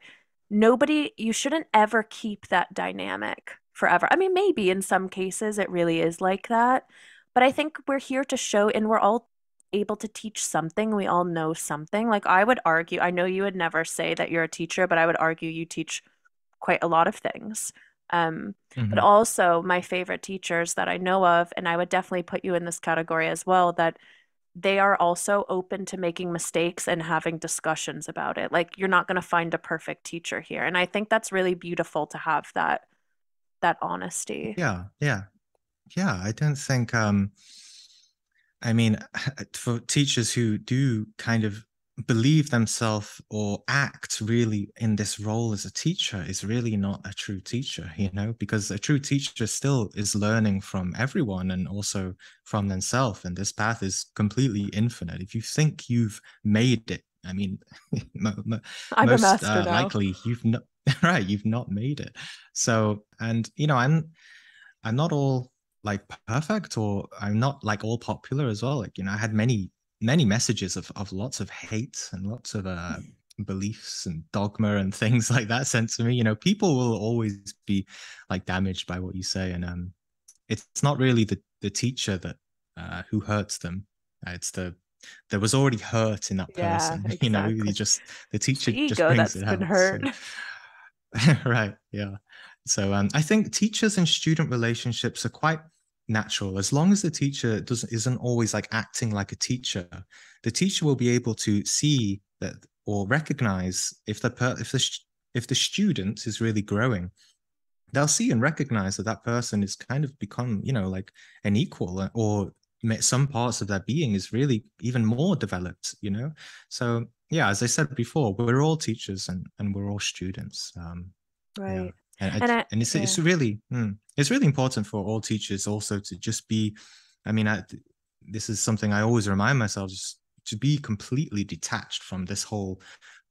nobody, you shouldn't ever keep that dynamic forever. I mean, maybe in some cases it really is like that. But I think we're here to show, and we're all able to teach something. We all know something. Like I would argue, I know you would never say that you're a teacher, but I would argue you teach quite a lot of things. Um, mm-hmm. But also, my favorite teachers that I know of, and I would definitely put you in this category as well, that they are also open to making mistakes and having discussions about it. Like you're not going to find a perfect teacher here. And I think that's really beautiful to have that that honesty. Yeah, yeah. Yeah, I don't think um I mean <laughs> for teachers who do kind of believe themselves or act really in this role as a teacher is really not a true teacher you know because a true teacher still is learning from everyone and also from themselves and this path is completely infinite. If you think you've made it i mean <laughs> I'm most uh, likely you've not <laughs> right you've not made it. So and you know i'm i'm not all like perfect or i'm not like all popular as well. Like you know i had many many messages of, of lots of hate and lots of uh, beliefs and dogma and <laughs> things like that sent to me. You know, people will always be like damaged by what you say, and um, it's not really the the teacher that uh, who hurts them. Uh, it's the there was already hurt in that yeah, person. Exactly. <laughs> You know, you just the teacher the just brings that's it been out. hurt. So. <laughs> right. Yeah. So um, I think teachers and student relationships are quite natural. As long as the teacher doesn't isn't always like acting like a teacher the teacher will be able to see that or recognize if the per, if the if the student is really growing. They'll see and recognize that that person is kind of become you know like an equal uh, or some parts of their being is really even more developed you know? So yeah as i said before we're all teachers and and we're all students um right. Yeah and, and, I, and it's yeah. it's really mm, it's really important for all teachers also to just be i mean I, this is something i always remind myself just to be completely detached from this whole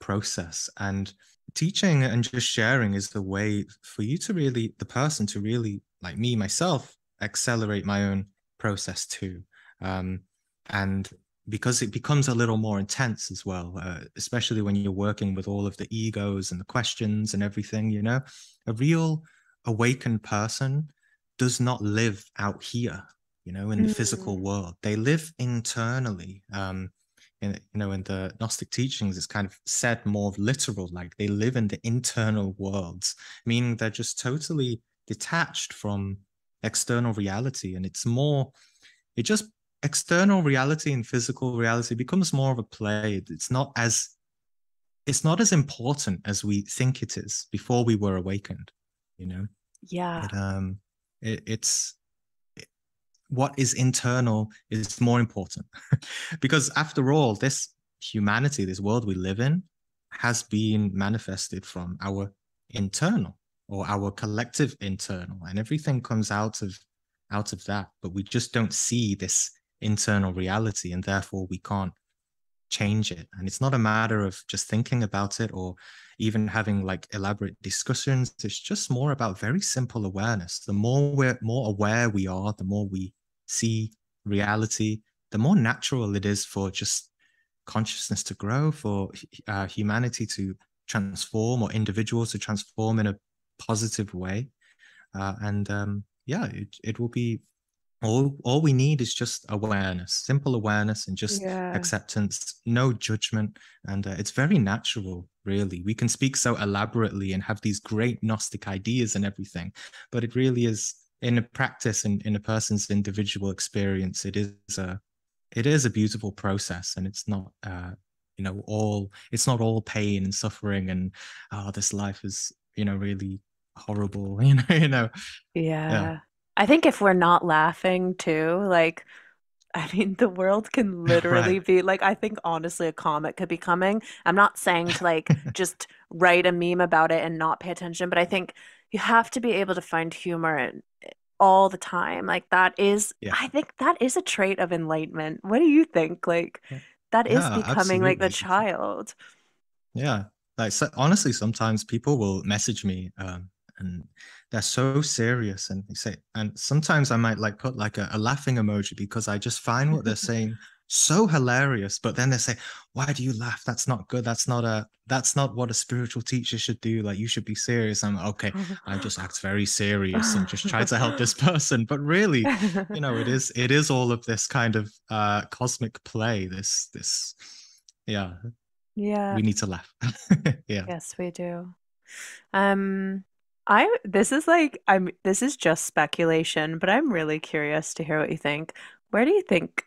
process and teaching and just sharing is the way for you to really the person to really like me myself accelerate my own process too um, and because it becomes a little more intense as well, uh, especially when you're working with all of the egos and the questions and everything. You know, a real awakened person does not live out here, you know, in the mm. physical world. They live internally. Um, in, you know, in the Gnostic teachings, it's kind of said more literal, like they live in the internal worlds, meaning they're just totally detached from external reality. And it's more, it just external reality and physical reality becomes more of a play. It's not as it's not as important as we think it is before we were awakened, you know? Yeah. But, um, it, it's it, what is internal is more important <laughs> because after all, this humanity, this world we live in, has been manifested from our internal or our collective internal, and everything comes out of out of that. But we just don't see this internal reality and therefore we can't change it. And it's not a matter of just thinking about it or even having like elaborate discussions. It's just more about very simple awareness. The more we're more aware we are the more we see reality the more natural it is for just consciousness to grow for uh, humanity to transform or individuals to transform in a positive way. Uh, and um, yeah it, it will be all all we need is just awareness simple awareness and just yeah. acceptance no judgment and uh, it's very natural really we can speak so elaborately and have these great gnostic ideas and everything but it really is in a practice and in a person's individual experience it is a it is a beautiful process and it's not uh you know all it's not all pain and suffering and oh this life is you know really horrible <laughs> you know you know yeah. yeah. I think if we're not laughing too, like, I mean, the world can <laughs> literally right. be like, I think honestly, a comet could be coming. I'm not saying to like <laughs> just write a meme about it and not pay attention, but I think you have to be able to find humor in all the time. Like, that is, yeah. I think that is a trait of enlightenment. What do you think? Like, that is yeah, becoming like the child. Yeah. Like, so, honestly, sometimes people will message me um, and they're so serious and they say and sometimes i might like put like a, a laughing emoji because i just find what they're <laughs> saying so hilarious but then they say why do you laugh? That's not good. That's not a that's not what a spiritual teacher should do. Like you should be serious. I'm like, okay i just act very serious and just try to help this <laughs> person. But really you know it is it is all of this kind of uh cosmic play this this yeah yeah. we need to laugh. <laughs> Yeah. Yes we do. Um I this is like I'm this is just speculation, but I'm really curious to hear what you think. Where do you think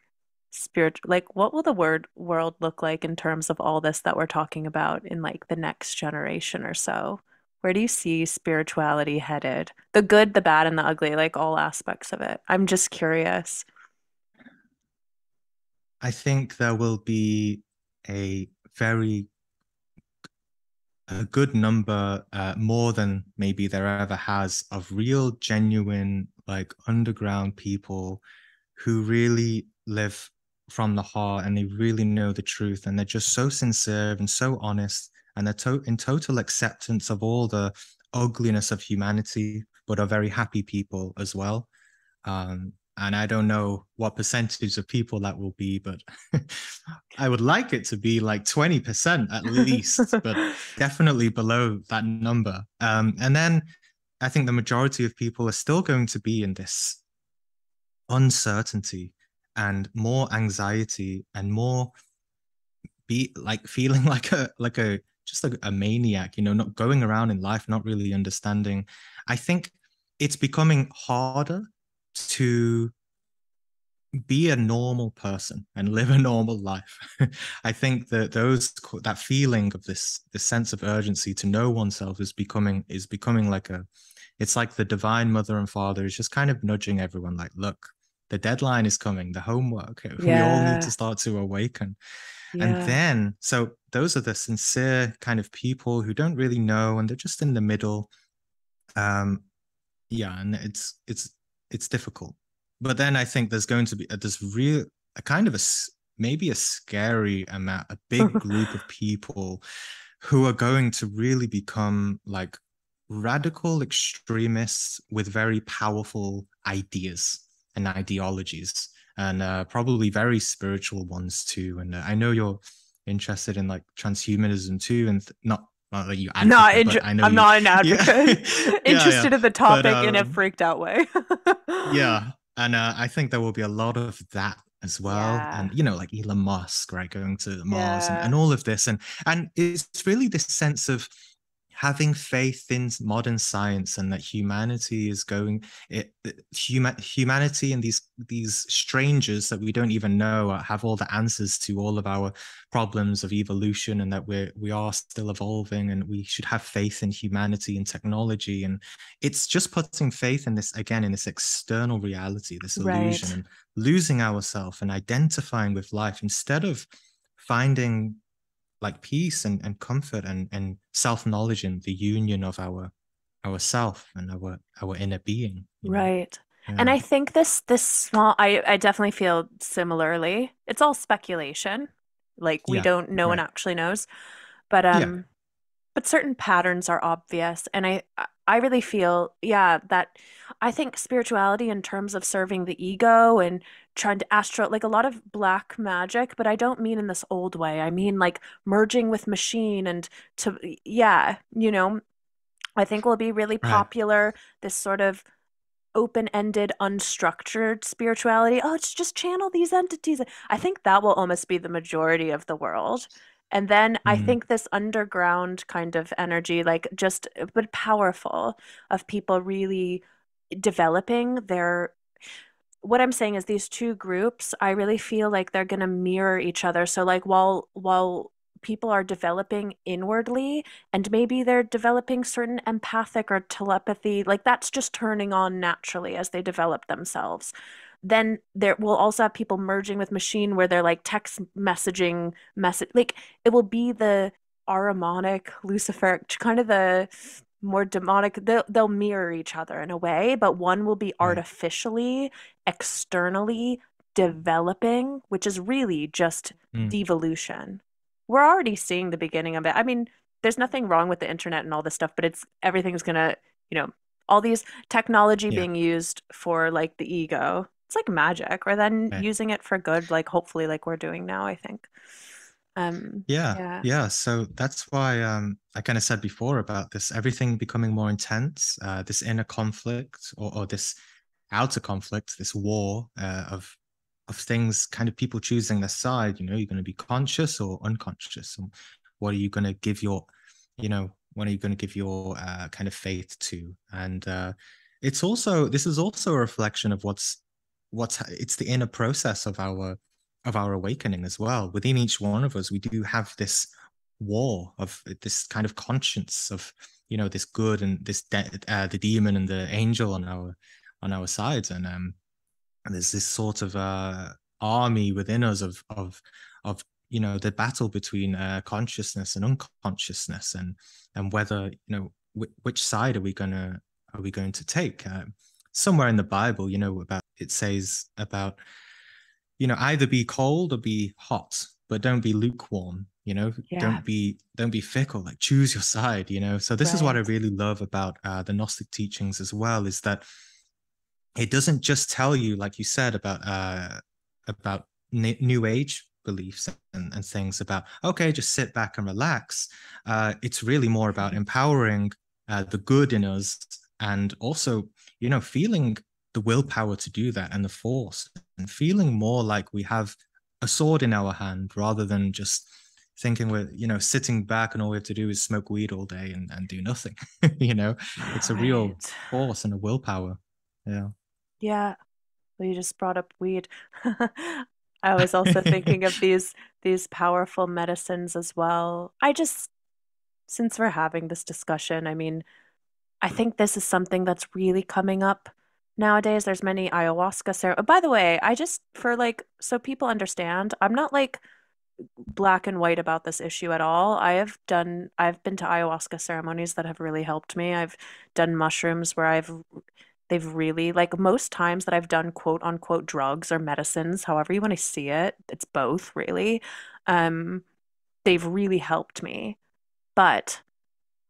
spirit like what will the word world look like in terms of all this that we're talking about in like the next generation or so? Where do you see spirituality headed? The good, the bad, and the ugly, like all aspects of it. I'm just curious. I think there will be a very a good number, uh, more than maybe there ever has, of real, genuine, like underground people who really live from the heart and they really know the truth and they're just so sincere and so honest and they're to- in total acceptance of all the ugliness of humanity, but are very happy people as well. Um, and I don't know what percentage of people that will be, but <laughs> I would like it to be like 20% at least, <laughs> but definitely below that number. Um, and then I think the majority of people are still going to be in this uncertainty and more anxiety and more be like feeling <laughs> like a like a just a, a maniac, you know, not going around in life, not really understanding. I think it's becoming harder to be a normal person and live a normal life. <laughs> I think that those that feeling of this this sense of urgency to know oneself is becoming is becoming like a it's like the divine mother and father is just kind of nudging everyone like look the deadline is coming the homework yeah. <laughs> we all need to start to awaken yeah. and then so those are the sincere kind of people who don't really know and they're just in the middle um yeah and it's it's it's difficult. But then I think there's going to be a, this real, a kind of a maybe a scary amount, a big <laughs> group of people who are going to really become like radical extremists with very powerful ideas and ideologies and uh, probably very spiritual ones too and uh, i know you're interested in like transhumanism too and not not that you not in, I'm you, not an <laughs> advocate. Yeah. <laughs> Interested yeah, in the topic but, um, in a freaked out way. <laughs> yeah, and uh, I think there will be a lot of that as well, yeah. and you know, like Elon Musk, right, going to Mars and, and all of this, and and it's really this sense of having faith in modern science and that humanity is going it, huma, humanity and these these strangers that we don't even know have all the answers to all of our problems of evolution and that we're we are still evolving and we should have faith in humanity and technology and it's just putting faith in this again in this external reality this illusion right. and losing ourselves and identifying with life instead of finding like peace and, and comfort and, and self-knowledge and the union of our our self and our our inner being right. Yeah. and i think this this small i i definitely feel similarly. It's all speculation. Like we yeah, don't no right. one actually knows. But um yeah. but certain patterns are obvious. And i I really feel, yeah, that I think spirituality in terms of serving the ego and trying to astro like a lot of black magic, but I don't mean in this old way. I mean like merging with machine and to yeah, you know, I think will be really Right. popular this sort of open-ended, unstructured spirituality. Oh, it's just channel these entities. I think that will almost be the majority of the world. And then I mm-hmm. think this underground kind of energy, like just, but powerful, of people really developing their. What I'm saying is these two groups, I really feel like they're going to mirror each other. So like while while people are developing inwardly and maybe they're developing certain empathic or telepathy, like that's just turning on naturally as they develop themselves then there will also have people merging with machine where they're like text messaging message like it will be the Ahrimanic luciferic kind of the more demonic they'll, they'll mirror each other in a way but one will be artificially externally developing which is really just mm. devolution we're already seeing the beginning of it i mean there's nothing wrong with the internet and all this stuff but it's everything's gonna you know all these technology yeah. being used for like the ego it's like magic or then right. using it for good like hopefully like we're doing now i think um yeah, yeah. yeah so that's why um i kind of said before about this everything becoming more intense uh this inner conflict or, or this outer conflict this war uh, of of things kind of people choosing their side you know you're going to be conscious or unconscious and what are you going to give your you know what are you going to give your uh, kind of faith to? And uh it's also this is also a reflection of what's what's it's the inner process of our of our awakening as well. Within each one of us, we do have this war of this kind of conscience of you know this good and this de- uh, the demon and the angel on our on our sides. And um and there's this sort of uh army within us of of of you know the battle between uh, consciousness and unconsciousness. And and whether you know which side are we gonna are we going to take? Uh, somewhere in the bible you know about it says about you know either be cold or be hot but don't be lukewarm you know yeah. don't be don't be fickle like choose your side you know so this right. is what i really love about uh, the gnostic teachings as well is that it doesn't just tell you like you said about uh about n- new age beliefs and, and things about okay just sit back and relax uh, it's really more about mm-hmm. empowering uh, the good in us and also you know feeling the willpower to do that and the force and feeling more like we have a sword in our hand rather than just thinking we're you know sitting back and all we have to do is smoke weed all day and, and do nothing <laughs> you know? It's a real force and a willpower. Yeah. Yeah. Well you just brought up weed. <laughs> I was also thinking of <laughs> these these powerful medicines as well. I just since we're having this discussion, I mean, I think this is something that's really coming up nowadays. There's many ayahuasca ceremonies. By the way, I just for like so people understand, I'm not like black and white about this issue at all. I have done I've been to ayahuasca ceremonies that have really helped me. I've done mushrooms where I've they've really like most times that I've done quote unquote drugs or medicines, however you want to see it, it's both really. Um, they've really helped me. But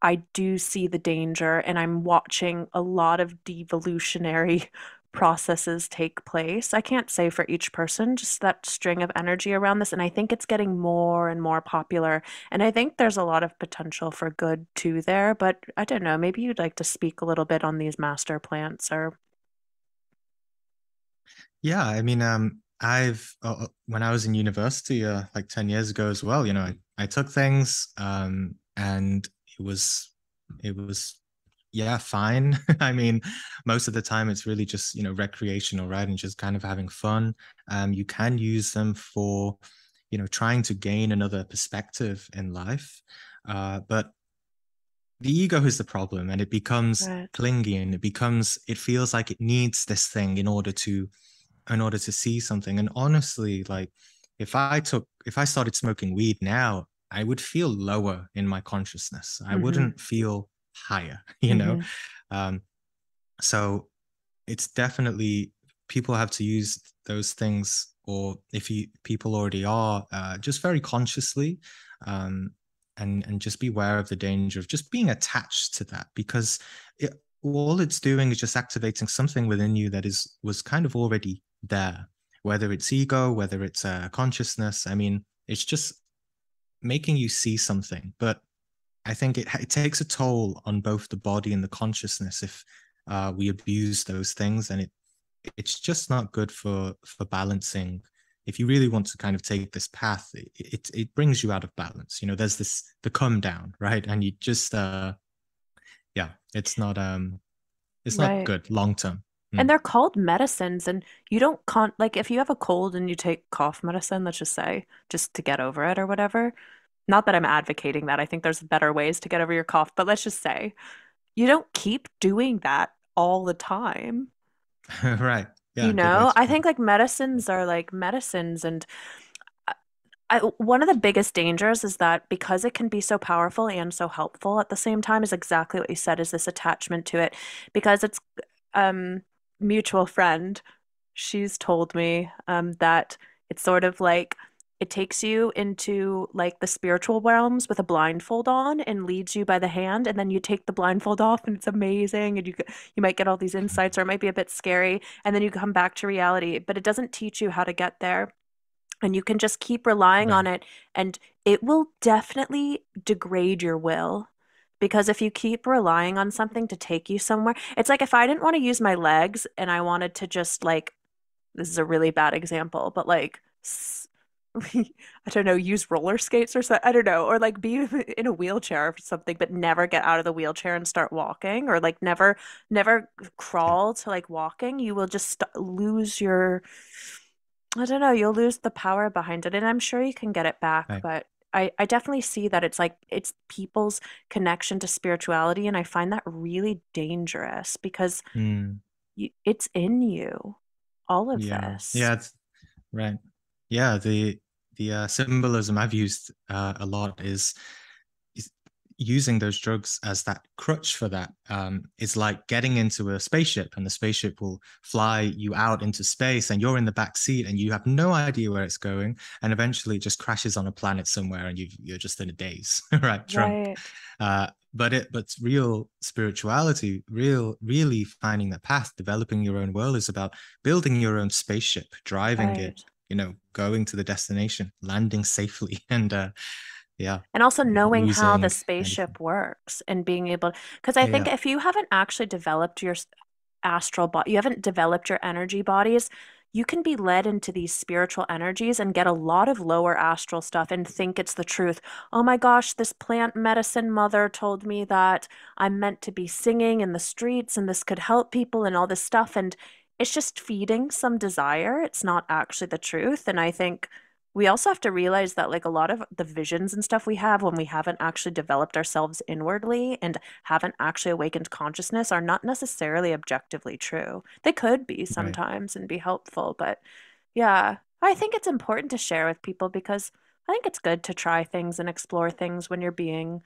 I do see the danger, and I'm watching a lot of devolutionary <laughs> processes take place. I can't say for each person, just that string of energy around this. And I think it's getting more and more popular. And I think there's a lot of potential for good too there. But I don't know, maybe you'd like to speak a little bit on these master plants or. Yeah, I mean, um, I've uh, when I was in university, uh, like ten years ago as well. You know, I, I took things, um, and it was it was yeah, fine. <laughs> I mean, most of the time it's really just, you know, recreational, right? And just kind of having fun. Um, you can use them for, you know, trying to gain another perspective in life. Uh, but the ego is the problem and it becomes right. clingy and it becomes, it feels like it needs this thing in order to, in order to see something. And honestly, like if I took, if I started smoking weed now, I would feel lower in my consciousness. I mm-hmm. wouldn't feel higher <laughs> you know mm-hmm. um, so it's definitely people have to use those things or if you people already are uh, just very consciously um, and and just be aware of the danger of just being attached to that because it, all it's doing is just activating something within you that is was kind of already there whether it's ego whether it's uh, consciousness i mean it's just making you see something but I think it, it takes a toll on both the body and the consciousness if uh, we abuse those things, and it it's just not good for for balancing. If you really want to kind of take this path, it, it, it brings you out of balance. You know, there's this the come down, right? And you just uh, yeah, it's not um, it's not right. good long term. And hmm. they're called medicines, and you don't con like if you have a cold and you take cough medicine, let's just say, just to get over it or whatever, not that I'm advocating that. I think there's better ways to get over your cough, but let's just say you don't keep doing that all the time. <laughs> right. Yeah, you know, I think like medicines are like medicines and I, one of the biggest dangers is that because it can be so powerful and so helpful at the same time is exactly what you said is this attachment to it because it's um mutual friend she's told me um that it's sort of like it takes you into like the spiritual realms with a blindfold on and leads you by the hand and then you take the blindfold off and it's amazing and you you might get all these insights or it might be a bit scary and then you come back to reality but it doesn't teach you how to get there and you can just keep relying right. on it and it will definitely degrade your will because if you keep relying on something to take you somewhere it's like if i didn't want to use my legs and i wanted to just like this is a really bad example but like <laughs> I don't know, use roller skates or something. I don't know, or like be <laughs> in a wheelchair or something, but never get out of the wheelchair and start walking, or like never, never crawl to like walking. You will just st- lose your I don't know, you'll lose the power behind it, and I'm sure you can get it back, Right. but I, I definitely see that it's like it's people's connection to spirituality, and I find that really dangerous because Mm, you, it's in you, all of yeah. this. Yeah. It's, right. Yeah. The the uh, symbolism I've used uh, a lot is using those drugs as that crutch for that um, is like getting into a spaceship and the spaceship will fly you out into space and you're in the back seat and you have no idea where it's going and eventually it just crashes on a planet somewhere and you you're just in a daze <laughs> right drunk. Right, uh, but it but real spirituality real really finding that path developing your own world is about building your own spaceship driving it you know going to the destination landing safely <laughs> and uh, yeah And also knowing how the anything spaceship works and being able, because I think yeah if you haven't actually developed your astral body, you haven't developed your energy bodies, you can be led into these spiritual energies and get a lot of lower astral stuff and think it's the truth. Oh my gosh, this plant medicine mother told me that I'm meant to be singing in the streets and this could help people and all this stuff. And it's just feeding some desire. It's not actually the truth. And I think we also have to realize that like a lot of the visions and stuff we have when we haven't actually developed ourselves inwardly and haven't actually awakened consciousness are not necessarily objectively true. They could be right sometimes and be helpful, but yeah, I think it's important to share with people because I think it's good to try things and explore things when your being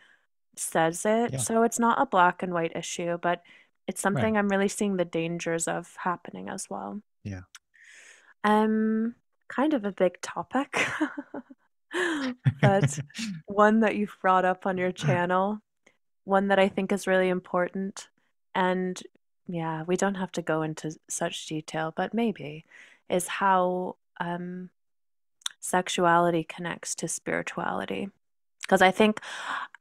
says it. yeah So it's not a black and white issue, but it's right something I'm really seeing the dangers of happening as well. yeah Um, kind of a big topic, <laughs> but <laughs> one that you've brought up on your channel, one that I think is really important. And yeah, we don't have to go into such detail, but maybe, is how um, sexuality connects to spirituality. Because I think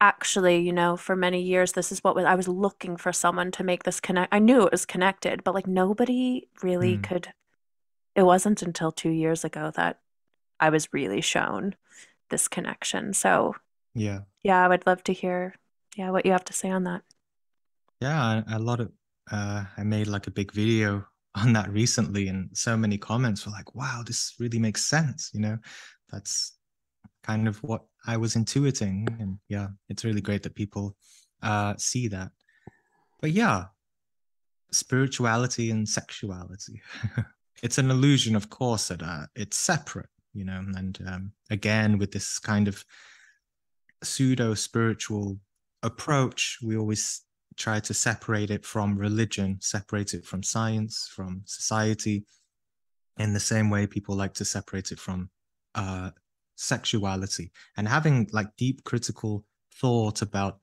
actually, you know, for many years, this is what was, I was looking for someone to make this connect. I knew it was connected, but like nobody really Mm, could it wasn't until two years ago that I was really shown this connection. So, yeah yeah, I would love to hear, yeah, what you have to say on that. yeah a lot of uh i made like a big video <laughs> on that recently and so many comments were like wow this really makes sense you know that's kind of what i was intuiting and yeah it's really great that people uh see that but yeah spirituality and sexuality <laughs> it's an illusion of course that uh, it's separate you know and um, again with this kind of pseudo spiritual approach, we always try to separate it from religion, separate it from science, from society, in the same way people like to separate it from uh, sexuality. And having like deep critical thought about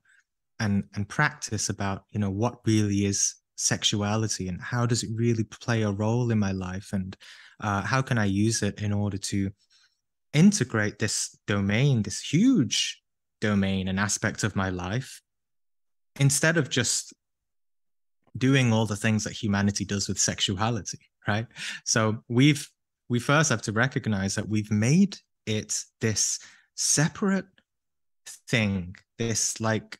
and and practice about you know what really is sexuality and how does it really play a role in my life and uh, how can I use it in order to integrate this domain, this huge domain and aspect of my life, instead of just doing all the things that humanity does with sexuality, right? So we've we first have to recognize that we've made it this separate thing, this like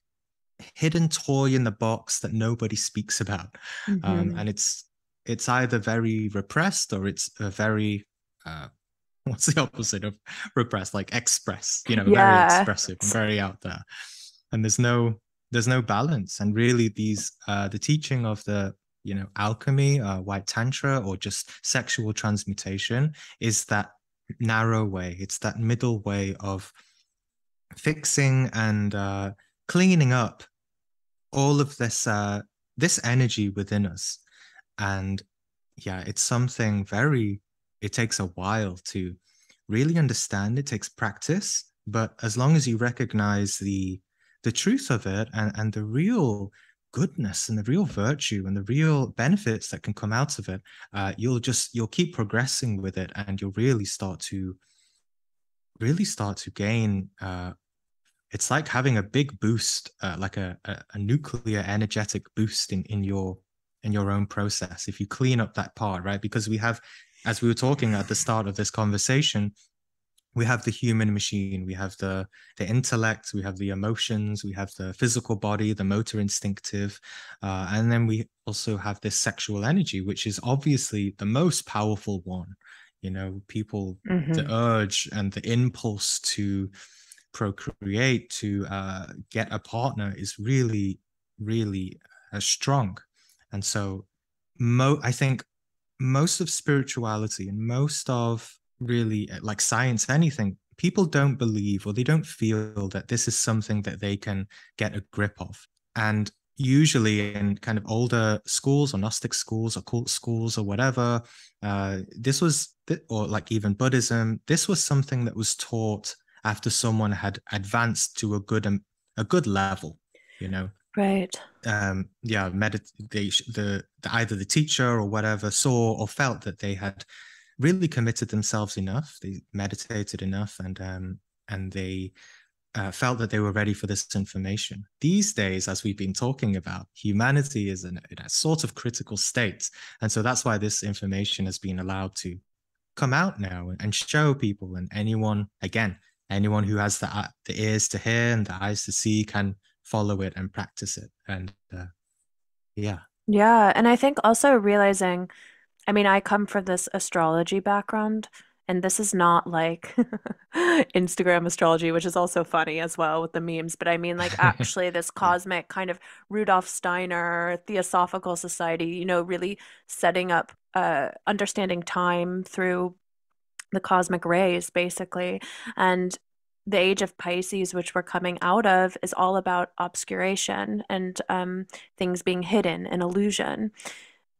hidden toy in the box that nobody speaks about, um, hmm and it's it's either very repressed or it's a very uh, <laughs> what's the opposite of repressed? Like express you know very expressive and very out there. And there's no there's no balance. And really these uh the teaching of the you know alchemy uh white tantra or just sexual transmutation is that narrow way. It's that middle way of fixing and uh cleaning up all of this uh this energy within us. And yeah it's something very it takes a while to really understand. It takes practice. But as long as you recognize the the truth of it and, and the real goodness and the real virtue and the real benefits that can come out of it uh, you'll just you'll keep progressing with it and you'll really start to really start to gain uh, it's like having a big boost uh, like a, a, a nuclear energetic boost in in your in your own process if you clean up that part right because we have as we were talking at the start of this conversation we have the human machine we have the the intellect we have the emotions we have the physical body the motor instinctive uh, and then we also have this sexual energy which is obviously the most powerful one you know people Mm-hmm. the urge and the impulse to procreate to uh, get a partner is really really uh, strong. And so mo i think most of spirituality and most of really uh, like science anything people don't believe or they don't feel that this is something that they can get a grip of. And usually in kind of older schools or gnostic schools or cult schools or whatever uh, this was or like even buddhism this was something that was taught after someone had advanced to a good um, a good level you know Right. um yeah meditation the, the either the teacher or whatever saw or felt that they had really committed themselves enough they meditated enough and um and they uh, felt that they were ready for this information. These days, as we've been talking about, humanity is in, in, a sort of critical state. And so that's why this information has been allowed to come out now and show people. And anyone, again, anyone who has the, uh, the ears to hear and the eyes to see can follow it and practice it. And uh, yeah. Yeah. And I think also realizing, I mean, I come from this astrology background. And this is not like <laughs> Instagram astrology, which is also funny as well with the memes, but I mean, like, <laughs> actually, this cosmic kind of Rudolf Steiner Theosophical Society, you know, really setting up uh, understanding time through the cosmic rays, basically. And the age of Pisces, which we're coming out of, is all about obscuration and um, things being hidden and illusion.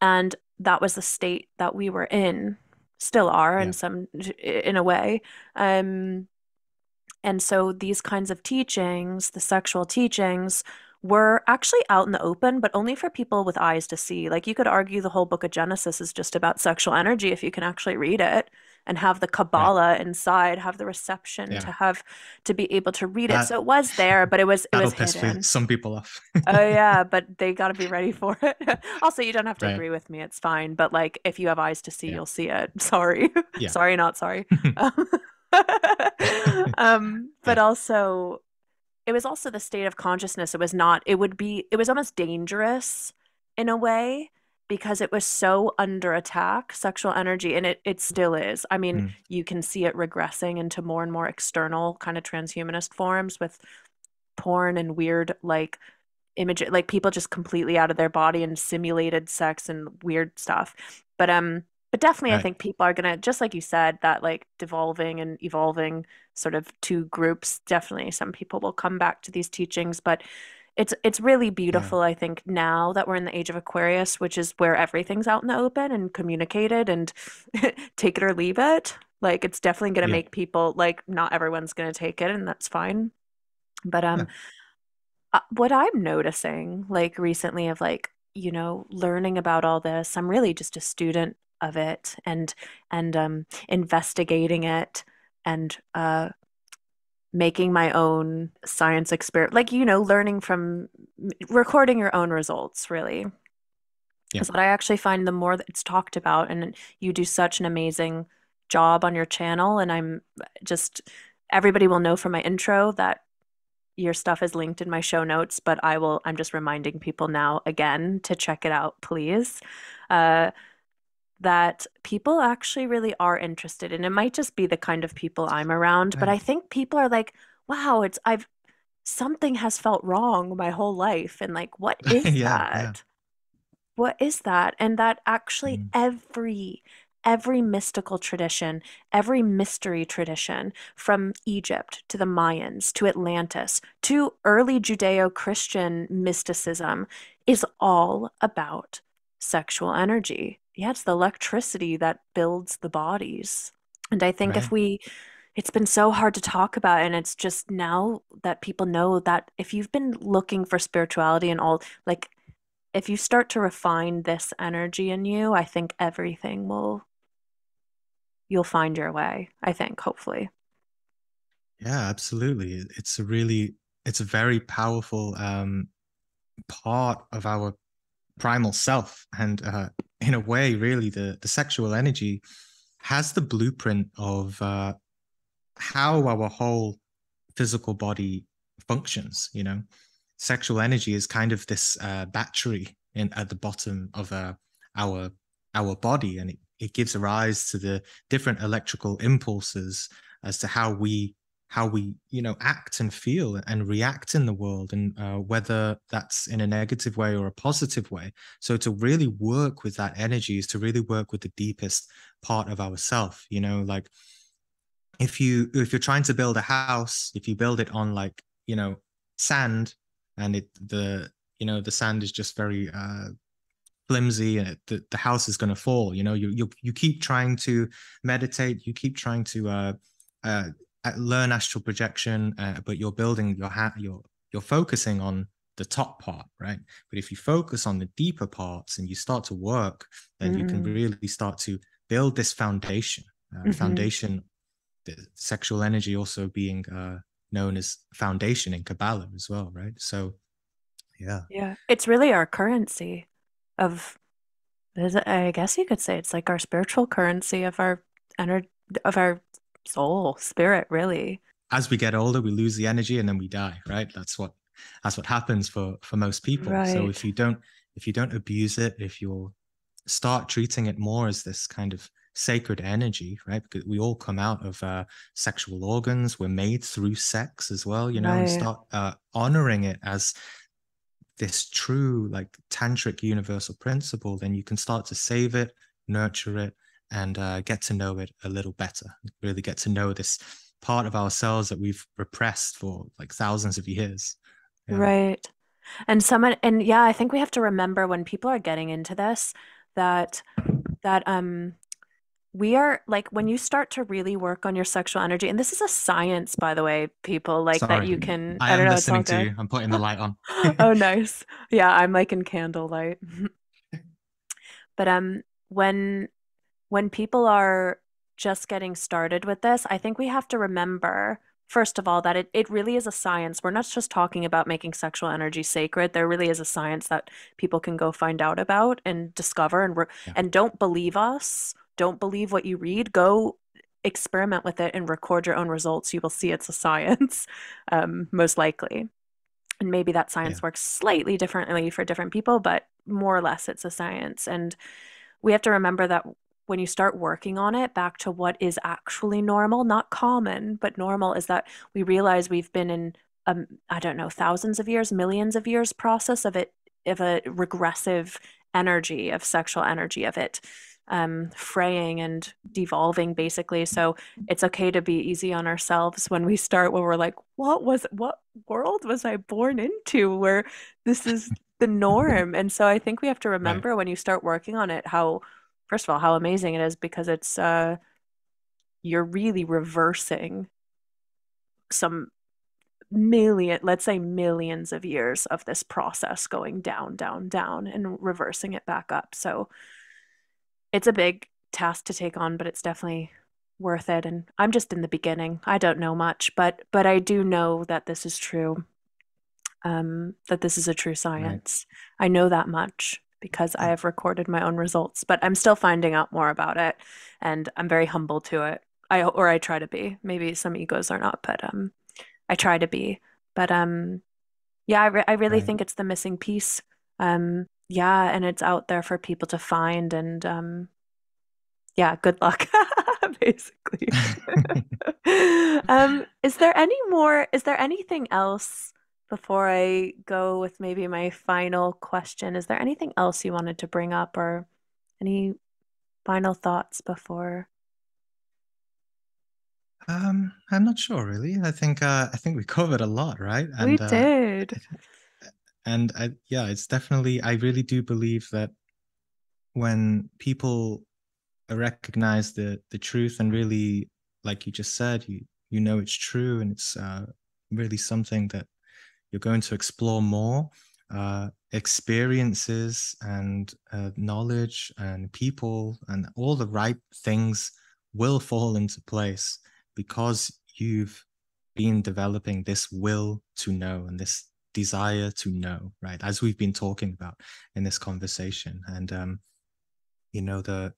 And that was the state that we were in still are in some in a way um and so these kinds of teachings the sexual teachings were actually out in the open but only for people with eyes to see like you could argue the whole book of genesis is just about sexual energy if you can actually read it and have the kabbalah right. inside have the reception yeah. to have to be able to read that, it so it was there but it was it was hidden. some people off oh <laughs> yeah but they got to be ready for it <laughs> also you don't have to right. agree with me it's fine but like if you have eyes to see yeah. you'll see it <laughs> sorry yeah. sorry not sorry um but also it was also the state of consciousness it was not it would be it was almost dangerous in a way because it was so under attack, sexual energy, and it, it still is. I mean, mm. you can see it regressing into more and more external kind of transhumanist forms with porn and weird like image like people just completely out of their body and simulated sex and weird stuff. But um but definitely right. I think people are gonna just like you said, that like devolving and evolving sort of two groups, definitely some people will come back to these teachings. But it's it's really beautiful yeah. i think now that we're in the age of aquarius which is where everything's out in the open and communicated and <laughs> take it or leave it like it's definitely going to yeah. make people like not everyone's going to take it and that's fine but um yeah. uh, what i'm noticing like recently of like you know learning about all this i'm really just a student of it and and um investigating it and uh making my own science experiment, like, you know, learning from recording your own results, really. Because yeah. what I actually find the more that it's talked about, and you do such an amazing job on your channel, and I'm just, everybody will know from my intro that your stuff is linked in my show notes, but I will, I'm just reminding people now again to check it out, please. Uh, that people actually really are interested and it might just be the kind of people I'm around but I think people are like wow it's I've something has felt wrong my whole life and like what <laughs> is yeah, that yeah. what is that and that actually mm. every every mystical tradition every mystery tradition from Egypt to the Mayans to Atlantis to early Judeo-Christian mysticism is all about sexual energy yeah, it's the electricity that builds the bodies. And I think right. if we, it's been so hard to talk about, and it's just now that people know that if you've been looking for spirituality and all, like, if you start to refine this energy in you, I think everything will, you'll find your way, I think, hopefully. Yeah, absolutely. It's a really, it's a very powerful um, part of our primal self. And uh, in a way really the the sexual energy has the blueprint of uh, how our whole physical body functions you know? Sexual energy is kind of this uh, battery in at the bottom of uh, our our body. And it it gives rise to the different electrical impulses as to how we how we you know act and feel and react in the world and uh, whether that's in a negative way or a positive way. So to really work with that energy is to really work with the deepest part of ourself you know like if you if you're trying to build a house if you build it on like you know sand and it the you know the sand is just very uh flimsy and it, the, the house is going to fall you know you, you you keep trying to meditate you keep trying to uh, uh learn astral projection uh, but you're building your hat you're you're focusing on the top part right but if you focus on the deeper parts and you start to work then mm-hmm. you can mm. really start to build this foundation uh, mm-hmm. foundation the sexual energy also being uh, known as foundation in kabbalah as well right so yeah yeah it's really our currency of I guess you could say it's like our spiritual currency of our energy of our soul, spirit, really. As we get older, we lose the energy and then we die, right? That's what that's what happens for for most people. Right. So if you don't if you don't abuse it, if you start treating it more as this kind of sacred energy, right? Because we all come out of uh, sexual organs. We're made through sex as well, you know, right. and start uh, honoring it as this true like tantric universal principle, then you can start to save it, nurture it, and uh, get to know it a little better. Really get to know this part of ourselves that we've repressed for like thousands of years. Yeah. Right. And someone and yeah, I think we have to remember when people are getting into this that that um we are like when you start to really work on your sexual energy and this is a science by the way people like Sorry. that you can i, I don't know listening to you i'm putting the light on <laughs> oh nice yeah i'm like in candlelight <laughs> but um when when people are just getting started with this i think we have to remember first of all that it, it really is a science. We're not just talking about making sexual energy sacred. There really is a science that people can go find out about and discover and re- yeah. and don't believe us. Don't believe what you read. Go experiment with it and record your own results. You will see it's a science <laughs> um, most likely. And maybe that science yeah. works slightly differently for different people but more or less it's a science. And we have to remember that when you start working on it back to what is actually normal not common but normal is that we realize we've been in um, i don't know thousands of years millions of years process of it of a regressive energy of sexual energy of it um, fraying and devolving basically so it's okay to be easy on ourselves when we start when we're like what was what world was i born into where this is the norm and so i think we have to remember right. when you start working on it how first of all how amazing it is because it's uh you're really reversing some million let's say millions of years of this process going down down down and reversing it back up so it's a big task to take on, but it's definitely worth it. And I'm just in the beginning. I don't know much, but but I do know that this is true. Um, that this is a true science. Right. I know that much because I have recorded my own results, but I'm still finding out more about it, and I'm very humble to it. I or I try to be. Maybe some egos are not, but um, I try to be. But um, yeah, I, re- I really right. think it's the missing piece. Um, yeah, and it's out there for people to find and um yeah, good luck <laughs> basically. <laughs> <laughs> um is there any more is there anything else before I go with maybe my final question? Is there anything else you wanted to bring up or any final thoughts before um, I'm not sure really. I think uh, I think we <laughs> covered a lot, right? And, we did. Uh, and I, yeah it's definitely i really do believe that when people recognize the the truth and really like you just said you you know it's true and it's uh, really something that you're going to explore more uh, experiences and uh, knowledge and people and all the right things will fall into place because you've been developing this will to know and this desire to know, right? As we've been talking about in this conversation. And um, you know, the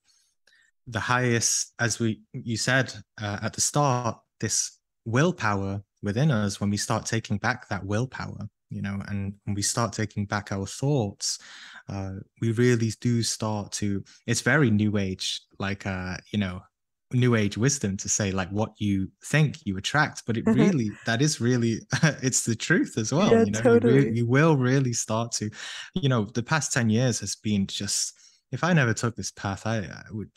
the highest, as we you said uh, at the start, this willpower within us, when we start taking back that willpower, you know, and when we start taking back our thoughts, uh, we really do start to. It's very new age, like uh, you know, new age wisdom to say like what you think you attract but it <laughs> really that is really <laughs> it's the truth as well yeah, you know totally. you, re- you will really start to you know the past 10 years has been just if i never took this path i, I would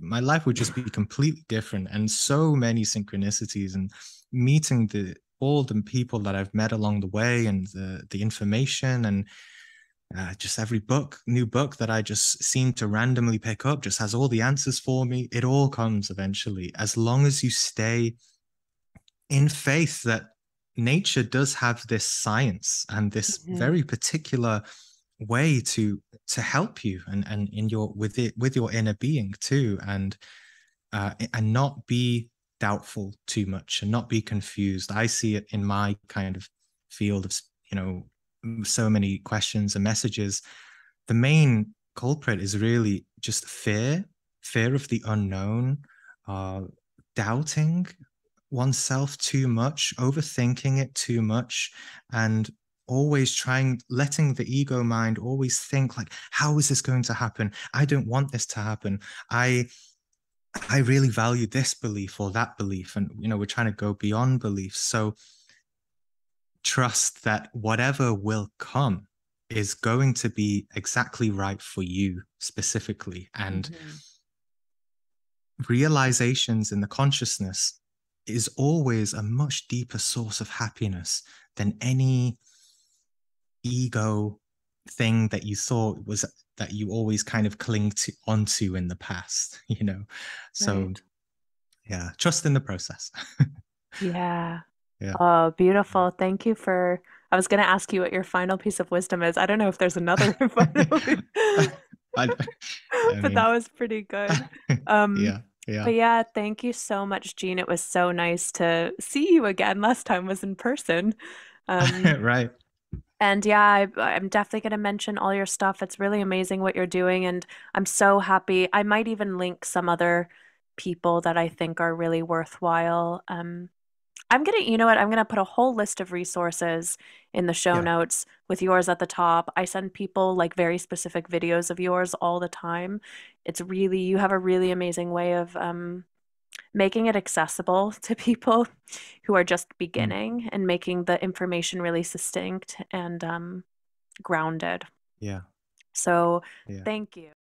my life would just be completely different and so many synchronicities and meeting the all the people that i've met along the way and the the information and uh, just every book, new book that I just seem to randomly pick up, just has all the answers for me. It all comes eventually, as long as you stay in faith that nature does have this science and this mm-hmm. very particular way to to help you and and in your with it with your inner being too and uh and not be doubtful too much and not be confused. I see it in my kind of field of you know so many questions and messages, the main culprit is really just fear, fear of the unknown, uh, doubting oneself too much, overthinking it too much, and always trying, letting the ego mind always think like, how is this going to happen? I don't want this to happen. I I really value this belief or that belief. And you know, we're trying to go beyond beliefs. So trust that whatever will come is going to be exactly right for you specifically and mm-hmm. realizations in the consciousness is always a much deeper source of happiness than any ego thing that you thought was that you always kind of cling to onto in the past <laughs> you know so right. yeah trust in the process <laughs> yeah yeah. Oh, beautiful. Thank you for. I was going to ask you what your final piece of wisdom is. I don't know if there's another <laughs> final, I, I but that was pretty good. Um, yeah. Yeah. But yeah, thank you so much, Gene. It was so nice to see you again. Last time was in person. Um, right. And yeah, I, I'm definitely going to mention all your stuff. It's really amazing what you're doing. And I'm so happy. I might even link some other people that I think are really worthwhile. Um, I'm gonna, you know what? I'm gonna put a whole list of resources in the show Yeah. notes with yours at the top. I send people like very specific videos of yours all the time. It's really, you have a really amazing way of um, making it accessible <laughs> to people who are just Mm. beginning and making the information really succinct and um, grounded. Yeah. So Yeah. thank you.